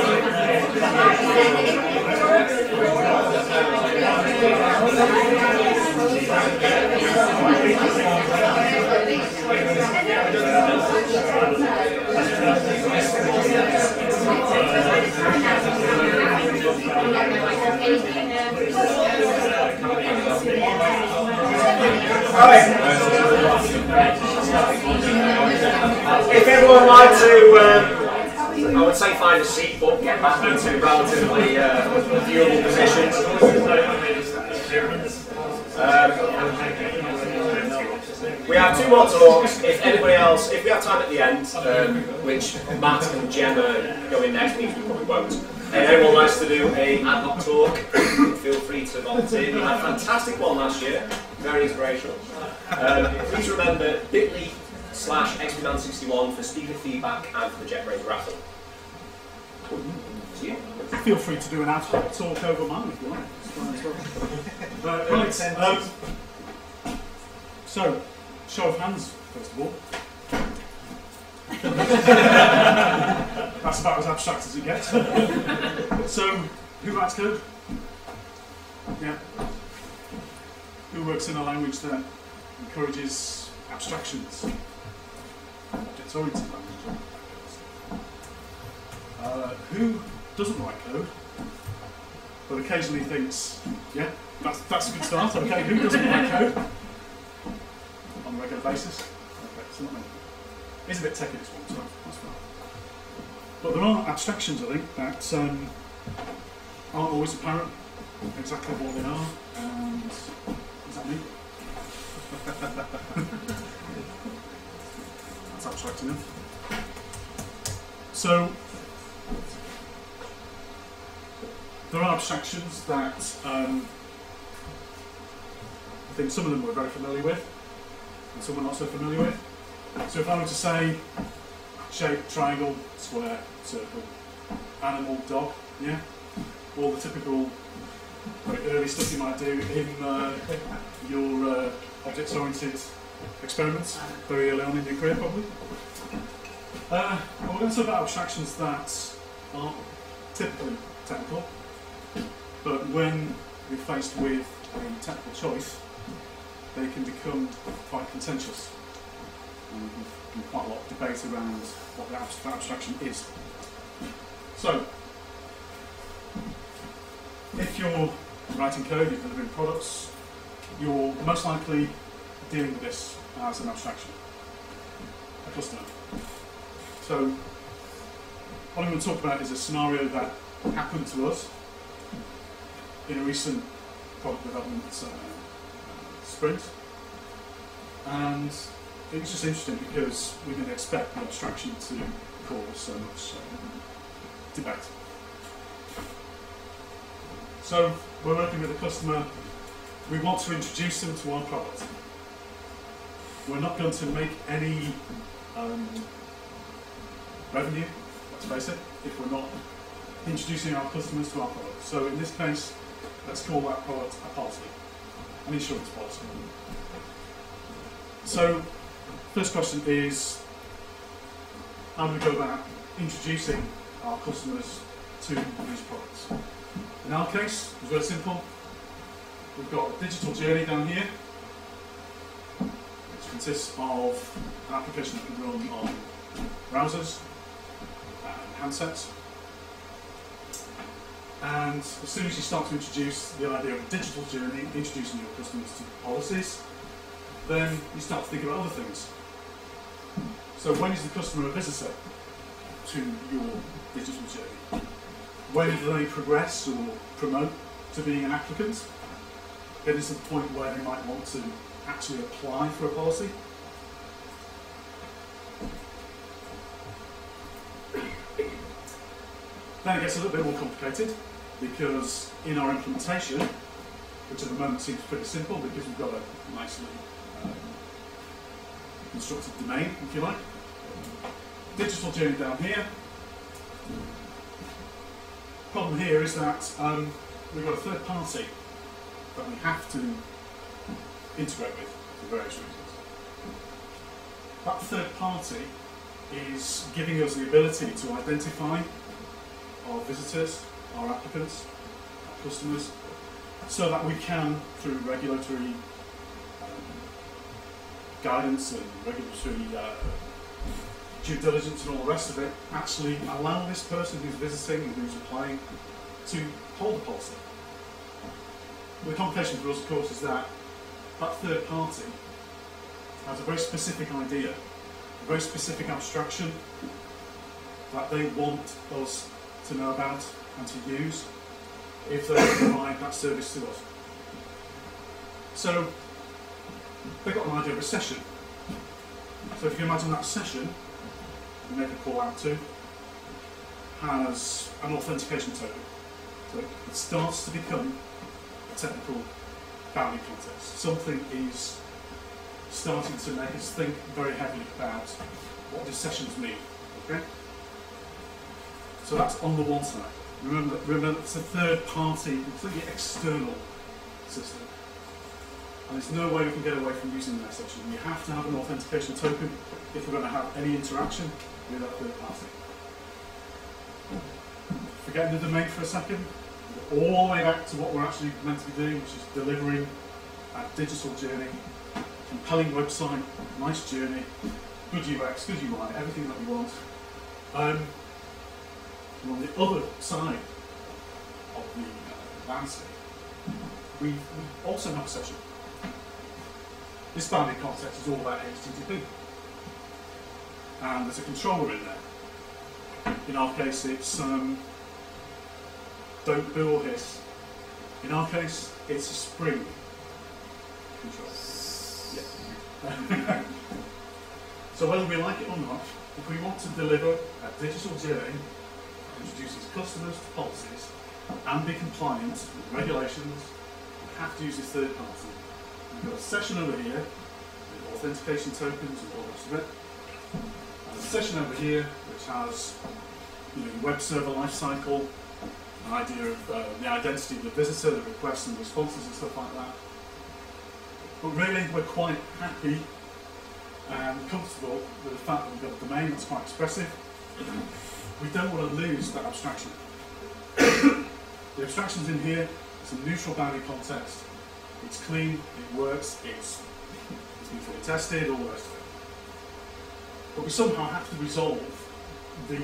If everyone would to, um, I would say find a seat, but get back into relatively uh, viewable positions. Um, We have two more talks. If anybody else, if we have time at the end, um, which Matt and Gemma go in next week, we probably won't. If anyone likes to do a ad hoc talk, feel free to volunteer. We had a fantastic one last year, very inspirational. Um, please remember bit.ly slash xpman61 for speaker feedback and for the JetBrains raffle. See you. Feel free to do an ad hoc talk over mine if you want. Fine as well. Uh, right, um, so, show of hands, first of all. That's about as abstract as it gets. so, who writes code? Yeah. Who works in a language that encourages abstractions? Language. Uh, who doesn't write code, but occasionally thinks, yeah, that's, that's a good start. Okay, who doesn't write code on a regular basis? Okay, so not many. It's a bit techy this one, so that's fine. But there are abstractions, I think, that um, aren't always apparent exactly what they are. And is that me? That's abstract enough. So there are abstractions that um, I think some of them we're very familiar with, and some we're not so familiar with. So if I were to say shape, triangle, square, circle, animal, dog, yeah, all the typical very early stuff you might do in uh, your uh, object-oriented experiments very early on in your career, probably. Uh, we're going to talk about abstractions that aren't typically technical, but when you're faced with a technical choice, they can become quite contentious. And there's quite a lot of debate around what the abs- abstraction is. So, if you're writing code, you're delivering products, you're most likely dealing with this as an abstraction, a customer. So, what I'm going to talk about is a scenario that happened to us in a recent product development uh, sprint. And it was just interesting because we didn't expect the abstraction to cause so much um, debate. So we're working with a customer. We want to introduce them to our product. We're not going to make any um, revenue, let's face it, if we're not introducing our customers to our product. So in this case, let's call that product a policy, an insurance policy. So, first question is, how do we go about introducing our customers to these products? In our case, it's very simple. We've got a digital journey down here, consists of an application that can run on browsers and handsets. And as soon as you start to introduce the idea of a digital journey, introducing your customers to policies, then you start to think about other things. So when is the customer a visitor to your digital journey? When do they progress or promote to being an applicant? Then is the point where they might want to actually apply for a policy. Then it gets a little bit more complicated because in our implementation, which at the moment seems pretty simple because we've got a nicely um, constructed domain, if you like. Digital journey down here. Problem here is that um, we've got a third party that we have to integrate with for various reasons. That third party is giving us the ability to identify our visitors, our applicants, our customers, so that we can, through regulatory um, guidance and regulatory uh, due diligence and all the rest of it, actually allow this person who's visiting and who's applying to hold a policy. The complication for us, of course, is that that third party has a very specific idea, a very specific abstraction that they want us to know about and to use if they provide that service to us. So they've got an idea of a session. So if you can imagine that session, you make a call out to, has an authentication token. So it starts to become a technical bounding context. Something is starting to make us think very heavily about what do sessions mean. Okay? So that's on the one side. Remember, remember it's a third party, completely external system. And there's no way we can get away from using that session. You have to have an authentication token if we're going to have any interaction with that third party. Forget the domain for a second, all the way back to what we're actually meant to be doing, which is delivering a digital journey, compelling website, nice journey, good UX, good UI, everything that we want. Um, and on the other side of the uh, landscape, we, also have a session. This bounding context is all about HTTP. And there's a controller in there. In our case, it's um, don't or hiss. In our case, it's a spring controller. Yeah. so whether we like it or not, if we want to deliver a digital journey that introduces customers to policies and be compliant with regulations, we have to use this third party. We've got a session over here with authentication tokens and all the rest of it. And a session over here which has you know, web server lifecycle, an idea of uh, the identity of the visitor, the requests and responses and stuff like that. But really, we're quite happy and comfortable with the fact that we've got a domain that's quite expressive. We don't want to lose that abstraction. the abstraction's in here, it's a neutral boundary context, it's clean, it works, it's, it's been fully tested, all the rest of it. But we somehow have to resolve the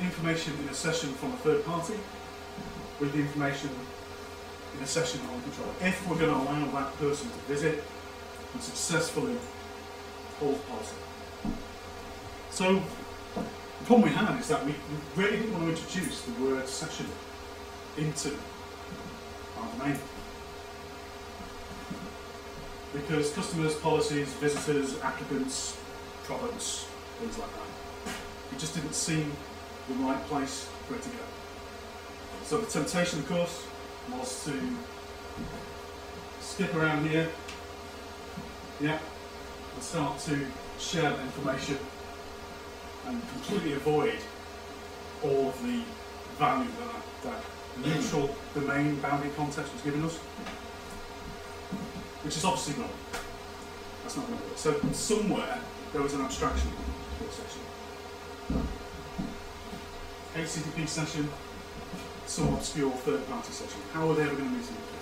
information in a session from a third party with the information in a session on control. If we're going to allow that person to visit and successfully hold policy. So the problem we had is that we really didn't want to introduce the word session into our domain. Because customers, policies, visitors, applicants, products, things like that. It just didn't seem the right place for it to go. So the temptation, of course, was to skip around here, yeah, and start to share that information and completely avoid all of the value that that neutral domain boundary context was giving us, which is obviously wrong. That's not going to work. So somewhere there was an abstraction for a session. HTTP session, some obscure third-party session. How are they ever going to meet each other?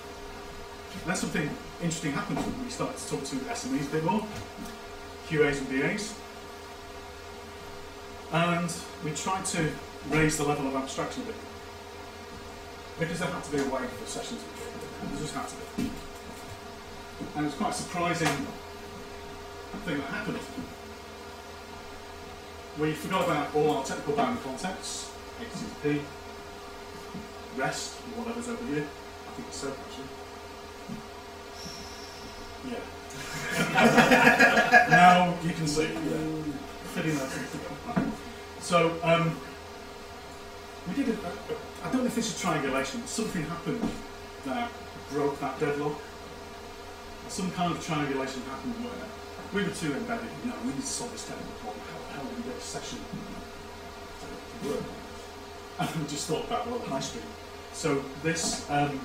that's something interesting happened when we started to talk to SMEs a bit more, QAs and BAs. And we tried to raise the level of abstraction a bit. Because there had to be a way for sessions to be There just had to be. And it's quite a surprising thing that happened. We forgot about all our technical bound contexts. HTTP, Rest, whatever's over here. I think it's so, actually. Yeah. now you can see. Yeah. That. So, um, we did a, I don't know if this is triangulation, but something happened that broke that deadlock. Some kind of triangulation happened where we were too embedded, you know, we need to solve this technical problem. How the hell do we get a session to work? We just thought about, well, the high street. So this, um,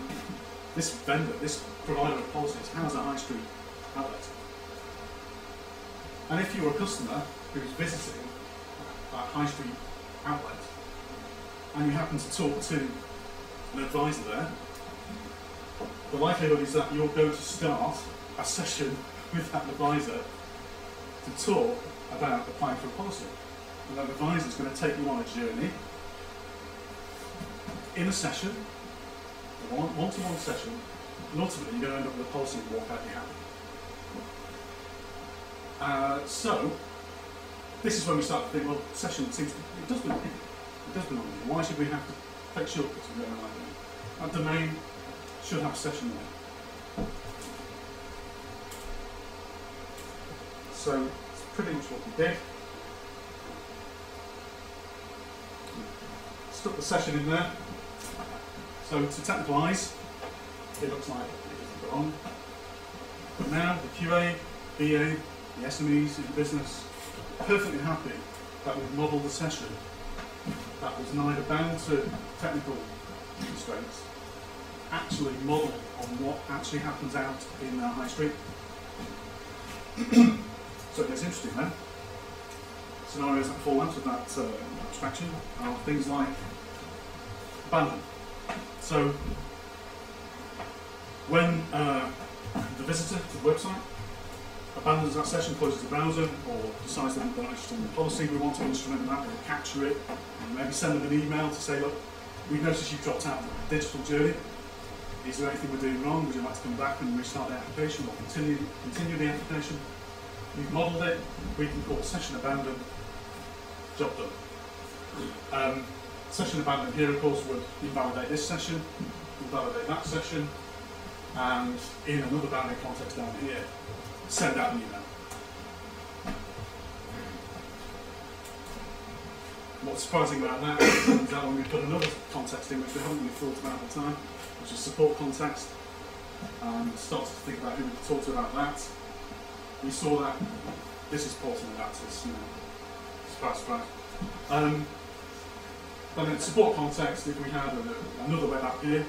this vendor, this provider of policies has a high street outlet. And if you're a customer who's visiting that high street outlet, and you happen to talk to an advisor there, the likelihood is that you're going to start a session with that advisor to talk about applying for a policy. And that advisor is going to take you on a journey in a session, a one- one-to-one session, and ultimately you're going to end up with a policy and walk out your happy. Uh, so, this is when we start to think, well, session seems to, it does belong. It does belong here. Why should we have to take shortcuts and go around like that? That domain should have a session there. So it's pretty much what we did. Stuck the session in there. So to technical eyes, it looks like it doesn't on. But now the QA, BA, the SMEs in the business, perfectly happy that we've modelled a session that was neither bound to technical constraints, actually modelled on what actually happens out in our high street. so it gets interesting then. Scenarios that fall out of that uh, abstraction are things like abandon. So when uh, the visitor to the website abandons that session, closes the browser, or decides they're not interested in the policy, we want to instrument that, we'll capture it, and maybe send them an email to say, look, we've noticed you've dropped out of the digital journey. Is there anything we're doing wrong? Would you like to come back and restart the application or continue continue the application? We've modelled it, we can call session abandoned, job done. Um, session of course, would invalidate this session, invalidate that session, and in another bounding context down here, send out an email. What's surprising about that is that when we put another context in which we haven't really thought about at the time, which is support context, and started to think about who we could talk to about that, we saw that this is porting adapters, you know, surprise, surprise. Um, then in support context, if we had a, another web app here,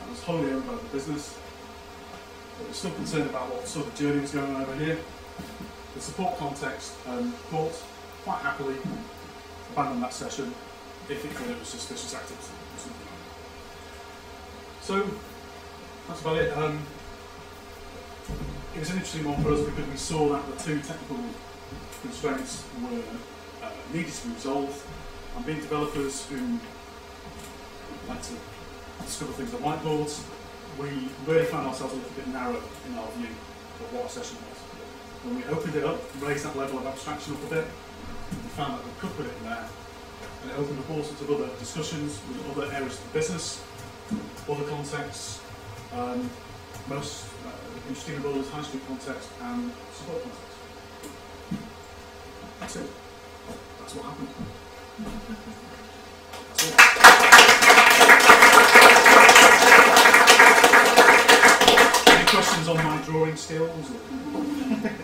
that was wholly owned by the business, but we're still concerned about what sort of journey was going on over here. The support context um, court quite happily abandoned that session if it thought it was suspicious activity. So that's about it. Um, it was an interesting one for us because we saw that the two technical constraints were uh, needed to be resolved, being developers who like to discover things on whiteboards, we really found ourselves a little bit narrow in our view of what a session was. When we opened it up, raised that level of abstraction up a bit, we found that we could put it in there, and it opened up all sorts of other discussions with other areas of the business, other contexts, um, most uh, interesting of all is high street context and support context. That's it. That's what happened. Any questions on my drawing skills?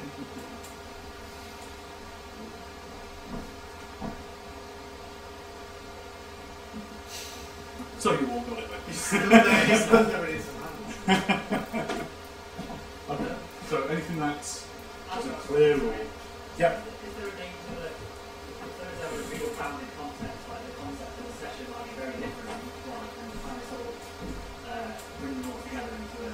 So you all got it then. He's still there, he's still there, it is. Okay. So anything that's wasn't clear or yeah. Is there a danger that if there is ever a real founded concept, like the concept of a session might be very different, like, and kind of sort of uh, bring them all together into, a,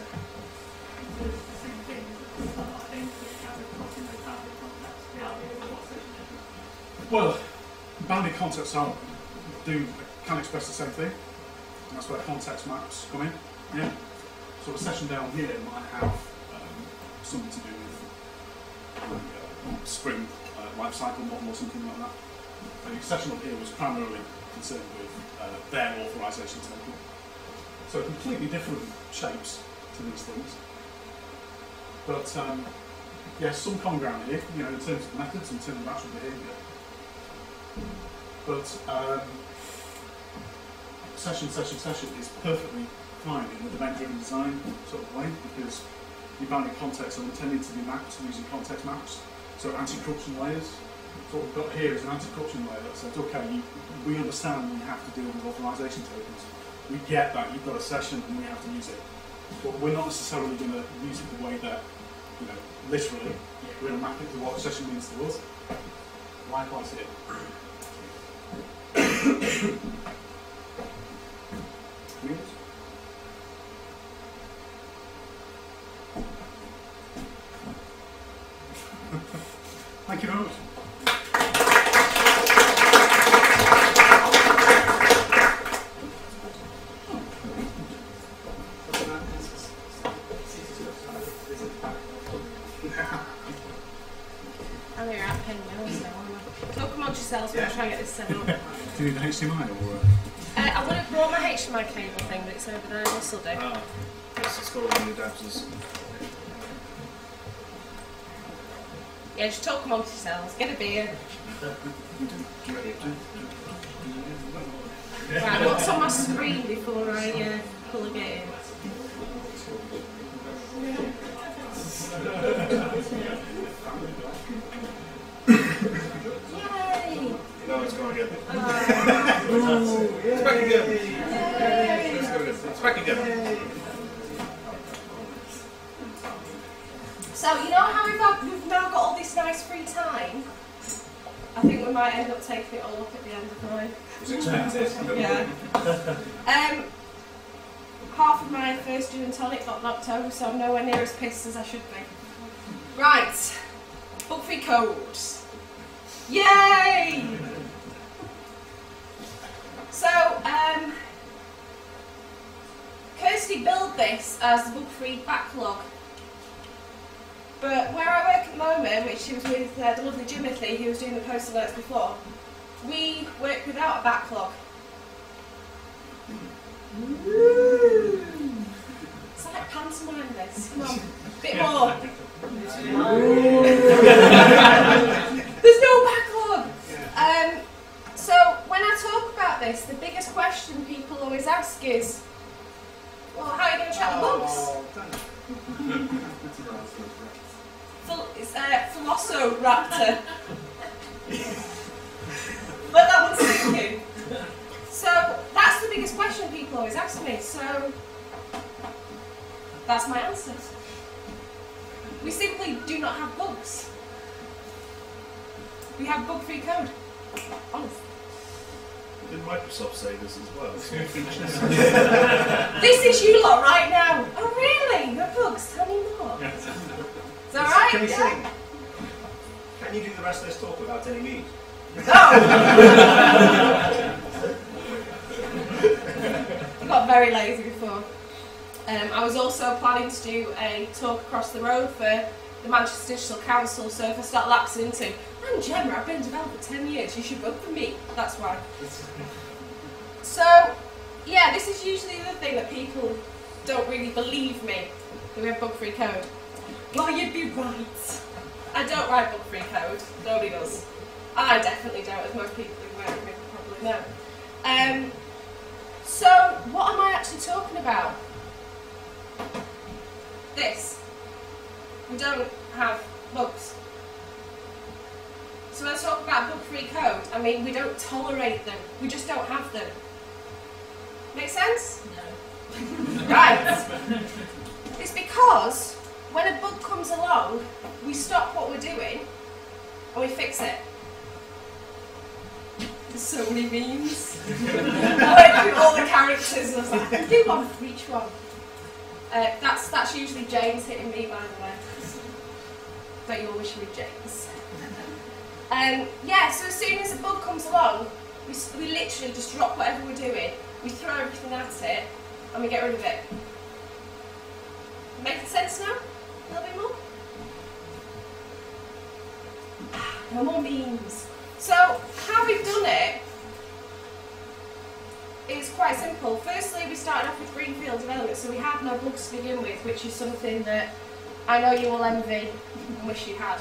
into the same thing? Is that not a danger that you kind of crossing those founded concepts, the idea of what a session is? Well, bounded concepts are do can express the same thing. And that's where context maps come in. Yeah. So a session down here might have um, something to do with uh, spring uh, life cycle model or something like that. The session up here was primarily concerned with uh, their authorization token. So completely different shapes to these things. But um, yes, some common ground here, you know, in terms of methods, in terms of actual behaviour. But um, session, session, session is perfectly fine in the domain-driven design sort of way because your bounding contexts are intended to be mapped using context maps. So anti-corruption layers. What we've got here is an anti-corruption layer that says, okay, you, we understand we have to deal with authorization tokens. We get that you've got a session and we have to use it. But we're not necessarily going to use it the way that, you know, literally, we're going to map it to what a session means to us. Likewise here. Yes? Thank you very much. I'm here at Penn Mills now. Talk amongst yourselves while I try and get this set up. Do you need the HDMI or? Uh, I would have brought my HDMI cable thing, but it's over there. This will do. Ah, yes, it's got all the adapters. Yeah, just talk amongst yourselves. Get a beer. Right, what's on my screen before I uh, plug it in? Yay! No, it's going again. Uh, It's back again. Let's go. It's back again. So you know how we've, had, we've now got all this nice free time? I think we might end up taking it all up at the end of the night. Was expected. Yeah. Um, half of my first gin and tonic got knocked over, so I'm nowhere near as pissed as I should be. Right. Bug free codes. Yay! So, um, Kirsty built this as the book free backlog. But where I work at the moment, which was with uh, the lovely Jimothy, who was doing the poster notes before, we work without a backlog. It's like pantomime this. Come on, bit more. There's no backlog. Um, so when I talk about this, the biggest question people always ask is, well, how are you going to track the bugs? Oh, Phil- it's uh, Velociraptor. Let that one sink in. So that's the biggest question people always ask me. So that's my answer. We simply do not have bugs. We have bug-free code. Honestly. Did Microsoft say this as well? This is you lot right now. Oh really? No bugs? Tell me more. Is that right? Can we Yeah. sing? Can you do the rest of this talk without any music? I got very lazy before. Um, I was also planning to do a talk across the road for the Manchester Digital Council, so if I start lapsing into, I'm Gemma, I've been a developer 10 years, you should vote for me. That's why. So, yeah, this is usually the thing that people don't really believe me that we have bug free code. Well, you'd be right. I don't write bug free code, nobody does. I definitely don't, as most people who work with me probably know. Um, so, what am I actually talking about? This. We don't have bugs. So when I talk about bug-free code, I mean we don't tolerate them. We just don't have them. Make sense? No. right. It's because when a bug comes along, we stop what we're doing and we fix it. There's so many memes. I went through all the characters and I was like, I can do one for each one. Uh, that's that's usually James hitting me, by the way. Don't you all wish you were James? Um, yeah, so as soon as a bug comes along, we, we literally just drop whatever we're doing, we throw everything at it, and we get rid of it. Making sense now? Little bit more? No more memes. So, how we've done it is quite simple. Firstly, we started off with greenfield development, so we had no bugs to begin with, which is something that I know you will envy and wish you had.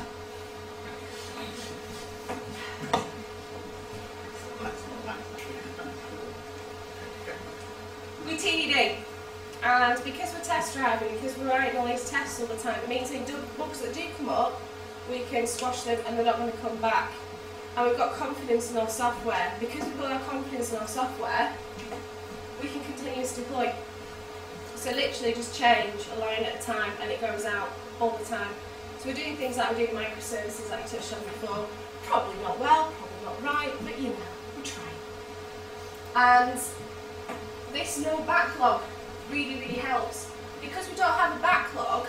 We TDD, and because we're test driving, because we're writing all these tests all the time, it means that bugs that do come up, we can squash them and they're not going to come back. And we've got confidence in our software. Because we've got our confidence in our software, we can continuously deploy. So literally just change a line at a time and it goes out all the time. So we're doing things like we're doing microservices like I touched on before. Probably not well, probably not right, but you know, we're trying. And this no backlog really, really helps. Because we don't have a backlog,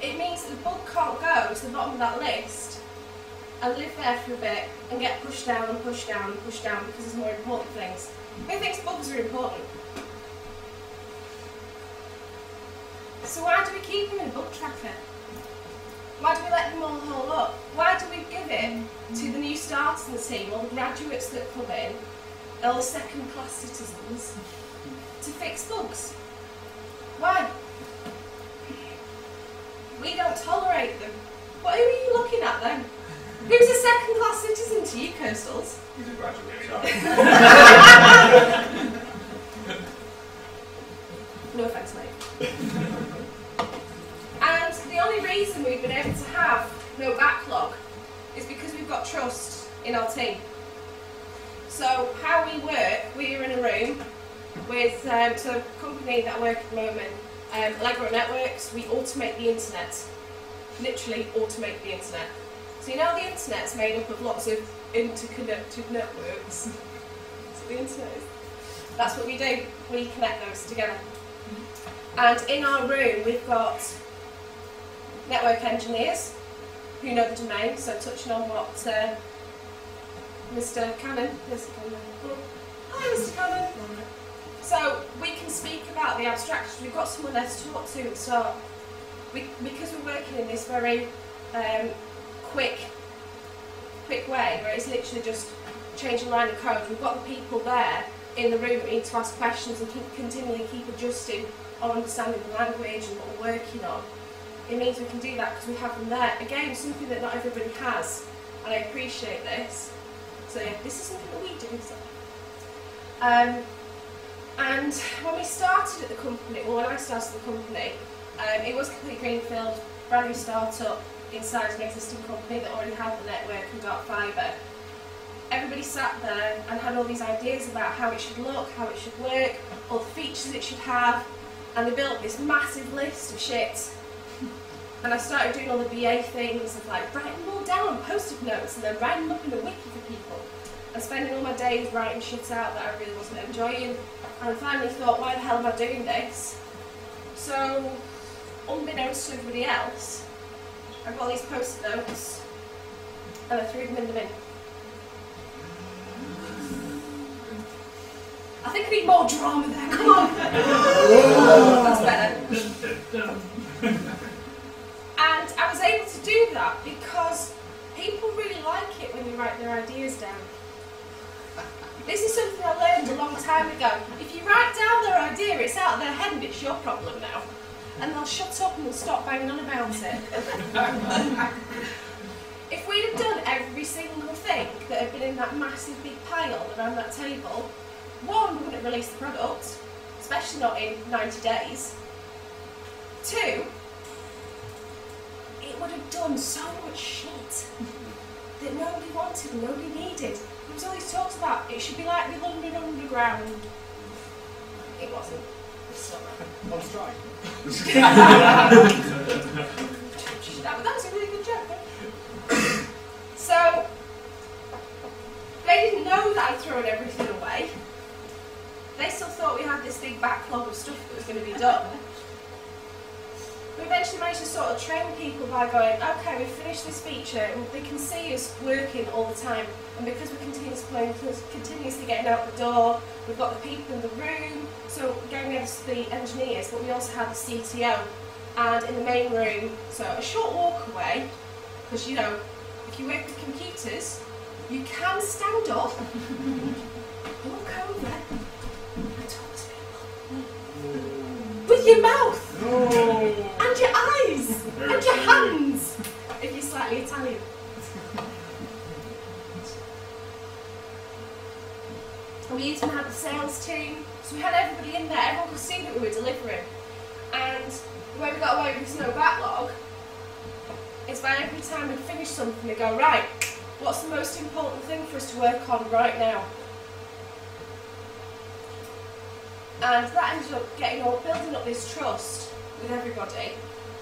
it means that the bug can't go to the bottom of that list and live there for a bit and get pushed down and pushed down and pushed down because there's more important things. Who thinks bugs are important? So why do we keep them in a bug tracker? Why do we let them all hole up? Why do we give it to the new starters in the team, all the graduates that come in, all the second class citizens, to fix bugs? Why? We don't tolerate them. What who are you looking at then? Who's a second class citizen to you, Coastals? He's a graduate. child. No offence, mate. and the only reason we've been able to have no backlog is because we've got trust in our team. So how we work, we're in a room with um, so a company that I work at the moment, um, Allegro Networks. We automate the internet, literally automate the internet. So you know the internet's made up of lots of interconnected networks. That's what the internet is. That's what we do. We connect those together. And in our room, we've got network engineers who know the domain. So touching on what uh, Mr. Cannon, Mr. Cannon, oh, hi Mr. Cannon. So we can speak about the abstractions. We've got someone there to talk to. So we, because we're working in this very um, quick, quick way, where it's literally just changing line of code. We've got the people there in the room that need to ask questions and keep, continually keep adjusting our understanding the language and what we're working on. It means we can do that because we have them there. Again, something that not everybody has, and I appreciate this. So yeah, this is something that we do. So. Um, and when we started at the company, or when I started the company, um, it was completely greenfield, brand new startup inside an existing company that already had the network and dark fibre. Everybody sat there and had all these ideas about how it should look, how it should work, all the features it should have, and they built this massive list of shit. And I started doing all the BA things of like writing them all down on post-it notes and then writing them up in a wiki for people. And spending all my days writing shit out that I really wasn't enjoying. And I finally thought, why the hell am I doing this? So, unbeknownst to everybody else, I got these post-it notes and I threw them in the bin. I think I need more drama there, come on! That's better. And I was able to do that because people really like it when you write their ideas down. This is something I learned a long time ago. If you write down their idea, it's out of their head and it's your problem now. And they'll shut up and they'll stop banging on about it. if we'd have done every single thing that had been in that massive big pile around that table, one, we wouldn't release the product, especially not in 90 days. Two, it would have done so much shit that nobody wanted, nobody needed. All these talks about it should be like the London Underground. It wasn't. It's not that. On strike. That, that was a really good joke. so, they didn't know that I'd thrown everything away. They still thought we had this big backlog of stuff that was going to be done. We eventually managed to sort of train people by going, okay, we've finished this feature and they can see us working all the time. And because we're continuously, continuously getting out the door, we've got the people in the room. So again, we the engineers, but we also have the CTO. And in the main room, so a short walk away, because you know, if you work with computers, you can stand up, walk over, and talk to people. With your mouth! And your eyes! And your hands! If you're slightly Italian. And we even had the sales team, so we had everybody in there, everyone could see that we were delivering. And the way we got away with no backlog is by every time we finish something, we go, right, what's the most important thing for us to work on right now? And that ended up getting all building up this trust with everybody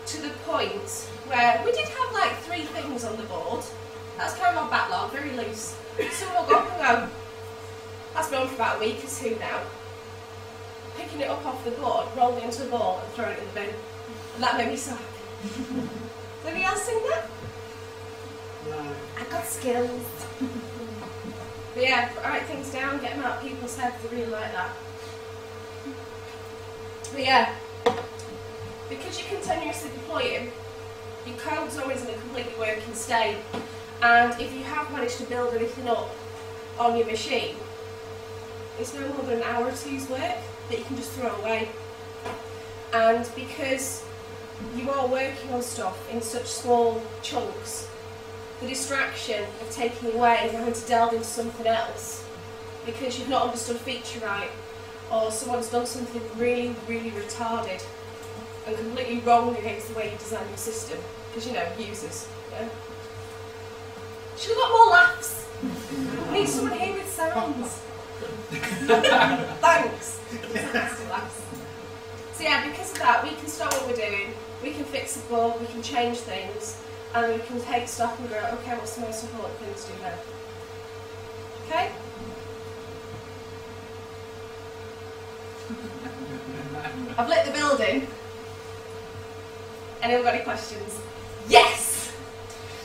to the point where we did have like three things on the board. That's kind of our backlog, very loose. So we'll go up and go, that's been on for about a week or two now. Picking it up off the board, rolling it into a ball and throwing it in the bin. And that made me so happy. Does anybody else sing that? No. I got skills. but yeah, write things down, get them out of people's heads, I really like that. But yeah, because you're continuously deploying, your code's always in a completely working state. And if you have managed to build anything up on your machine, it's no more than an hour or two's work that you can just throw away. And because you are working on stuff in such small chunks, the distraction of taking away and having to delve into something else because you've not understood feature right or someone's done something really, really retarded and completely wrong against the way you design your system because you know, users. Yeah? Should have got more laughs. Need someone here with sounds. Thanks. So yeah, because of that, we can stop what we're doing, we can fix the bug, we can change things, and we can take stock and go, okay, what's the most important thing to do now? Okay? I've lit the building. Anyone got any questions? Yes!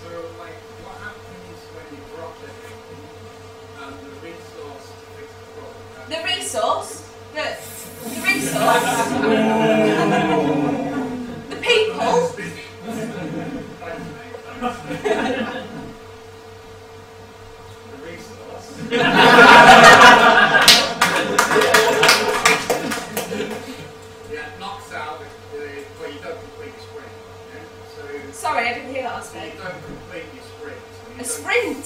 So, like, what happens when you drop everything and the resource to fix the problem? The resource, the, the resource, the people, Thanks, mate. Thanks. the resource. A sprint.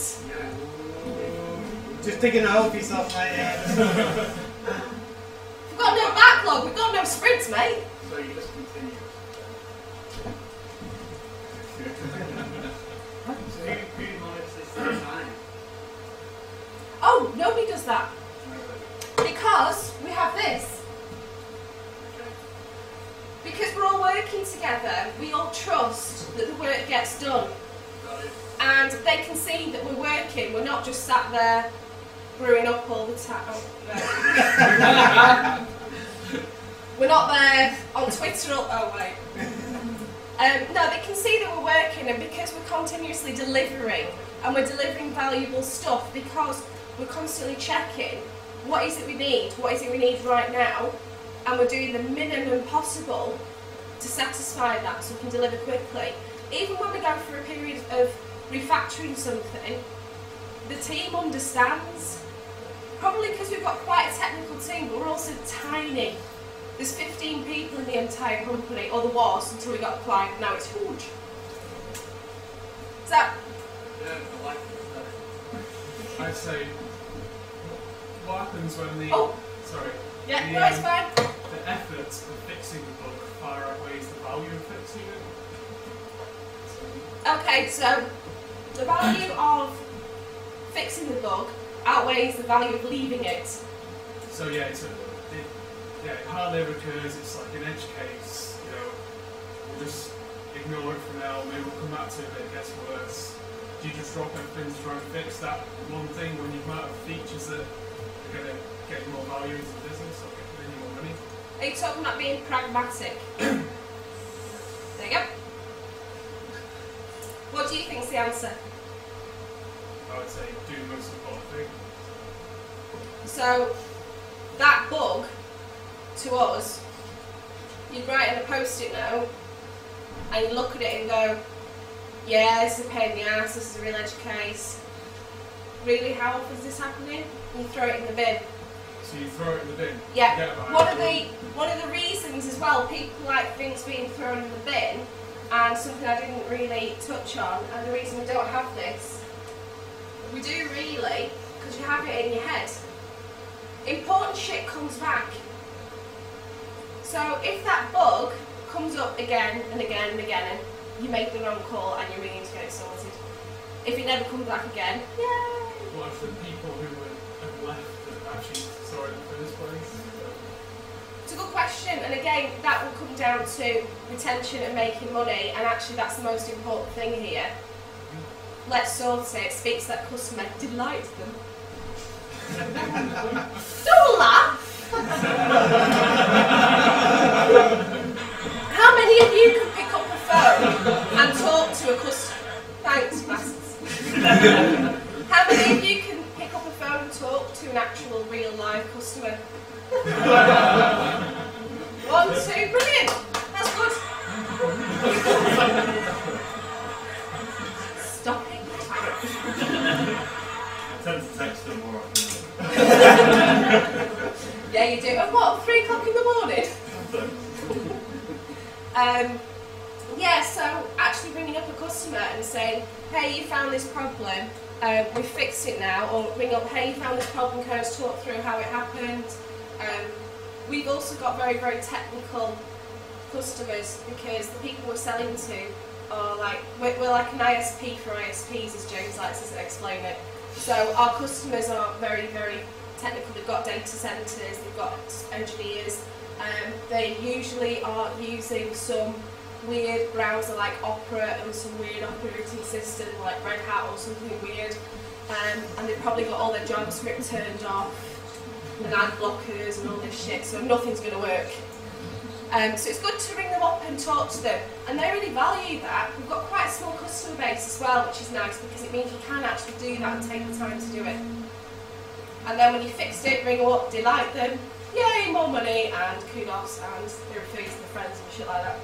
Just taking a hole for yourself, mate. Yeah. We've got no backlog, we've got no sprints, mate. So you just continue. so who, who monitors the time? Oh, nobody does that. Because we have this. Because we're all working together, we all trust that the work gets done. And they can see that we're working, we're not just sat there brewing up all the time. Oh, we're not there on Twitter. All, oh, wait. Um, no, they can see that we're working, and because we're continuously delivering and we're delivering valuable stuff, because we're constantly checking what is it we need, what is it we need right now, and we're doing the minimum possible to satisfy that so we can deliver quickly. Even when we go through a period of refactoring something, the team understands. Probably because we've got quite a technical team, but we're also tiny. There's 15 people in the entire company, or there was until we got acquired, now it's huge. So, Yeah, I like it. I'd say, what happens when the Oh. sorry yeah, The, no, it's um, fine. the effort of fixing the bug far outweighs the value of fixing it? So, Okay, so the value of fixing the bug outweighs the value of leaving it. so yeah, it's a, it, yeah, it hardly ever occurs. It's like an edge case. You know, we'll just ignore it for now. Maybe we'll come back to it. But it gets worse. Do you just drop everything to try and fix that one thing when you've of features that are going to get more value into the business or get you more money? Are you talking about being pragmatic? there you go. What do you think's the answer? I would say do the most important thing. So, that bug, to us, you'd write in a post-it note, and you'd look at it and go, yeah, this is a pain in the ass, this is a real edge case. Really, how often is this happening? You throw it in the bin. So you throw it in the bin. Yeah. One of the one of the reasons as well, people like things being thrown in the bin, and something I didn't really touch on, and the reason we don't have this, we do really, because you have it in your head. Important shit comes back. So if that bug comes up again and again and again, and you make the wrong call and you really need to get it sorted. If it never comes back again, yay! People who question, and again, that will come down to retention and making money, and actually, that's the most important thing here. Let's sort it, speak to that customer, delight them. Don't laugh! also got very, very technical customers because the people we're selling to are like, we're, we're like an ISP for ISPs, as James likes to explain it. So our customers are very, very technical. They've got data centres, they've got engineers. Um, they usually are using some weird browser like Opera and some weird operating system like Red Hat or something weird. Um, and they've probably got all their JavaScript turned off and ad blockers and all this shit, so nothing's going to work. Um, so it's good to ring them up and talk to them, and they really value that. We've got quite a small customer base as well, which is nice because it means you can actually do that and take the time to do it. And then when you fixed it, ring them up, delight them, yay, more money, and kudos, and they refer you to their friends and shit like that.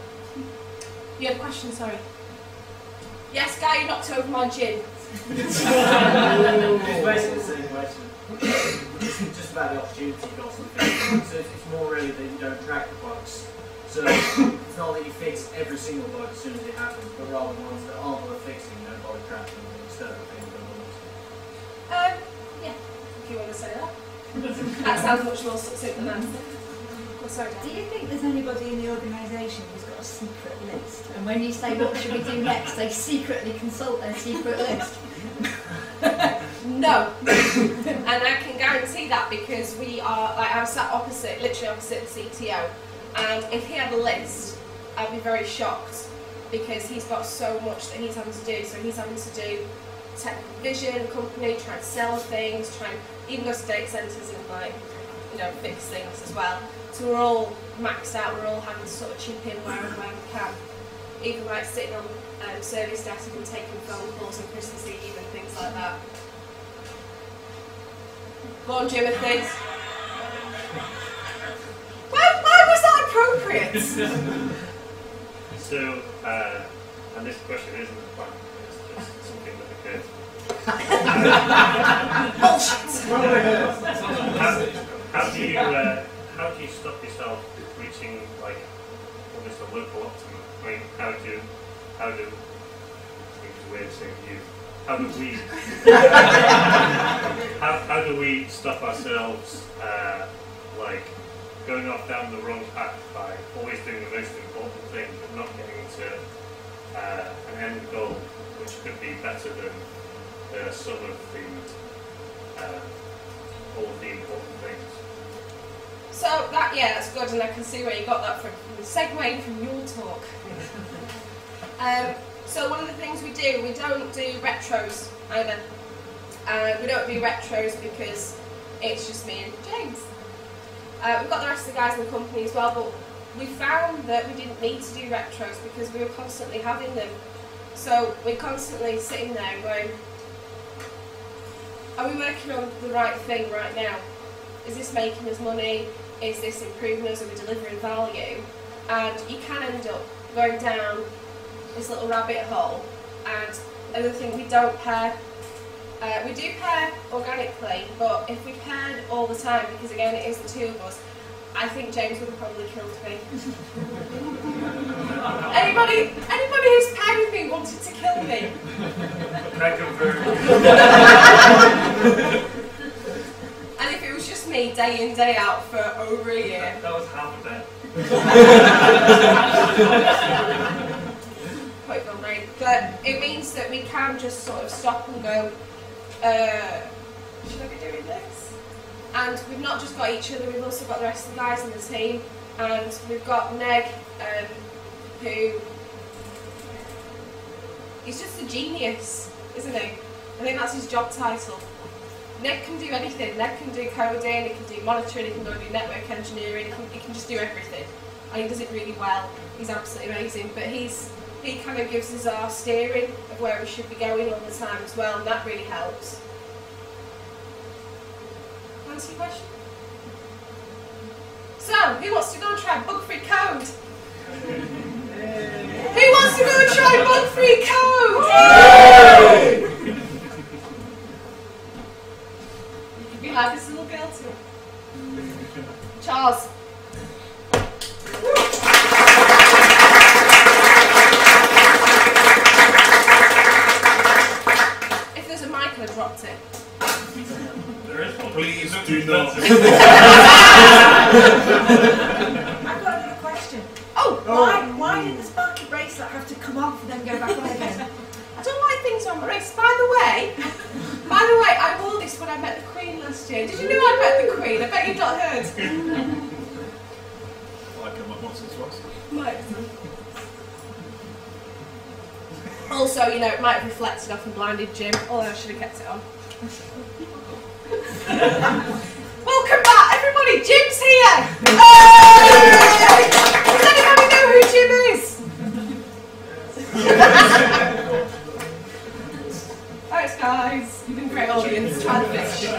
You have a question, sorry? Yes, guy, you knocked over my gin. It's basically the same question. It's just about the opportunity cost of fixing. So it's it's more really that you don't track the bugs. So it's not that you fix every single bug as soon as it happens, but rather the ones that aren't worth fixing, you don't bother tracking them instead of things that Um, yeah, if you want to say that. that sounds much more succinct than answer. Oh, sorry, Do you think there's anybody in the organisation who's got a secret list? And when you say what should we do next, they secretly consult their secret list. No. and I can guarantee that because we are, like, I'm sat opposite, literally opposite the CTO. And if he had a list, I'd be very shocked because he's got so much that he's having to do. So he's having to do technical vision, company, try and sell things, try and even go to data centres and, like, you know, fix things as well. So we're all maxed out, we're all having to sort of chip in where and where we can. Even like sitting on um, service desk and taking phone calls on Christmas Eve and things like that. Go on, Timothy. Why, why was that appropriate? So, uh, and this question isn't a plan, it's just something that occurred. Bullshit. How, how do you uh, how do you stop yourself reaching like almost a local optimum? I mean, how do how do it's a of saying you? How do we how, how do we stop ourselves uh, like going off down the wrong path by always doing the most important thing but not getting to uh, an end goal which could be better than the sum of the uh, all of the important things. So that yeah, that's good, and I can see where you got that from. Segueing from your talk. um, so one of the things we do, we don't do retros either. Uh, we don't do retros because it's just me and James. Uh, we've got the rest of the guys in the company as well, but we found that we didn't need to do retros because we were constantly having them. So we're constantly sitting there going, are we working on the right thing right now? Is this making us money? Is this improving us? Are we delivering value? And you can end up going down this little rabbit hole. And another thing, we don't pair. Uh, we do pair organically, but if we paired all the time, because again it is the two of us, I think James would have probably killed me. anybody, anybody who's paired with me wanted to kill me. I confirm? And if it was just me day in, day out for over a year, That was half of that. quite. But it means that we can just sort of stop and go, uh, should I be doing this? And we've not just got each other, we've also got the rest of the guys in the team. And we've got Ned, um, who he's just a genius, isn't he? I think that's his job title. Ned can do anything. Ned can do coding, he can do monitoring, he can go do network engineering, he can, he can just do everything. And he does it really well. He's absolutely amazing. But he's he kind of gives us our steering of where we should be going all the time as well, and that really helps. Answer your question? So, who wants to go and try bug-free code? Who wants to go and try bug-free code? You could be like this little girl too. Charles. it. There is one. Please do not. I've got another question. Oh, why, oh. why did the sparky bracelet have to come off and then go back on again? I don't like things on my wrist. By the way, by the way, I wore this when I met the Queen last year. Did you know I met the Queen? I bet you've not heard. Like a once or twice. Might. Also, you know, it might have reflected off and blinded Jim. Oh, I should have kept it on. Welcome back, everybody. Jim's here. Hey! Does anybody know who Jim is? Thanks, guys. You've been great audience. Fanfiction.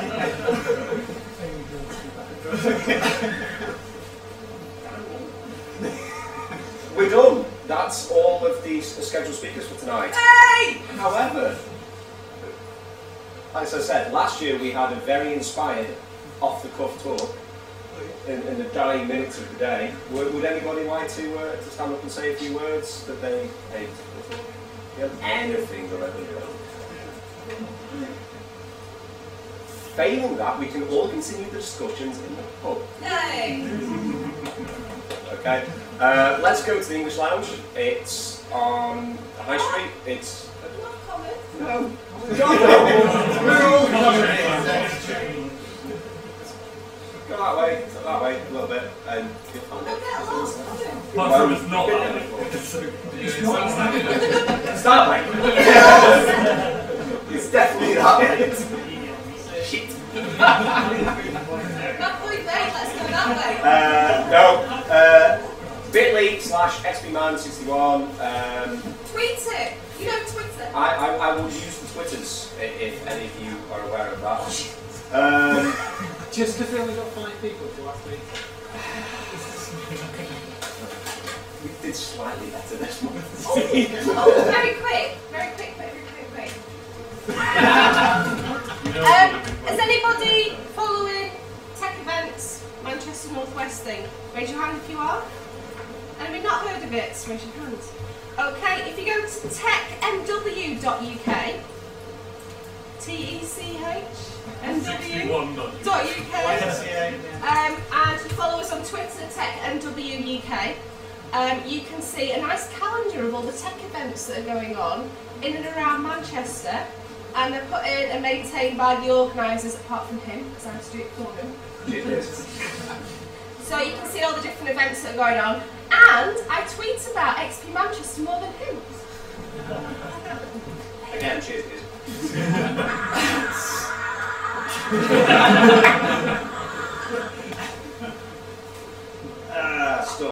We're done. That's all of the scheduled speakers for tonight. Hey! However, as I said, last year we had a very inspired off-the-cuff talk in, in the dying minutes of the day. Would, would anybody like to, uh, to stand up and say a few words that they have anything that they do? Failing that, we can all continue the discussions in the pub. Okay. Uh, let's go to the English Lounge. It's on the High Street. It's no. Go that way, go that way a little bit, and you'll find it. get lost. I don't. Apart from it's not that way. It's that way. it's definitely that way. Shit. Point there. Let's go that way. Uh, no. Uh, Bitly slash XPman61. Um, Tweet it. You know Twitter. I, I, I will use the Twitters i- if any of you are aware of that. Um, Just because we only got five people for last week. we did slightly better this month. Oh, oh, very quick. Very quick, very quick, quick, quick. Um, is anybody following tech events, Manchester Northwest thing? Raise your hand if you are. And have you not heard of it? Raise your hand. Okay, if you go to technw.uk, T E C H N W One done. dot UK. Um, and follow us on Twitter, TechNWUK. Um, you can see a nice calendar of all the tech events that are going on in and around Manchester. And they're put in and maintained by the organisers, apart from him, because I have to do it for him. So you can see all the different events that are going on. And I tweet about XP Manchester more than him. Again, cheers, dude. uh, ah, stop.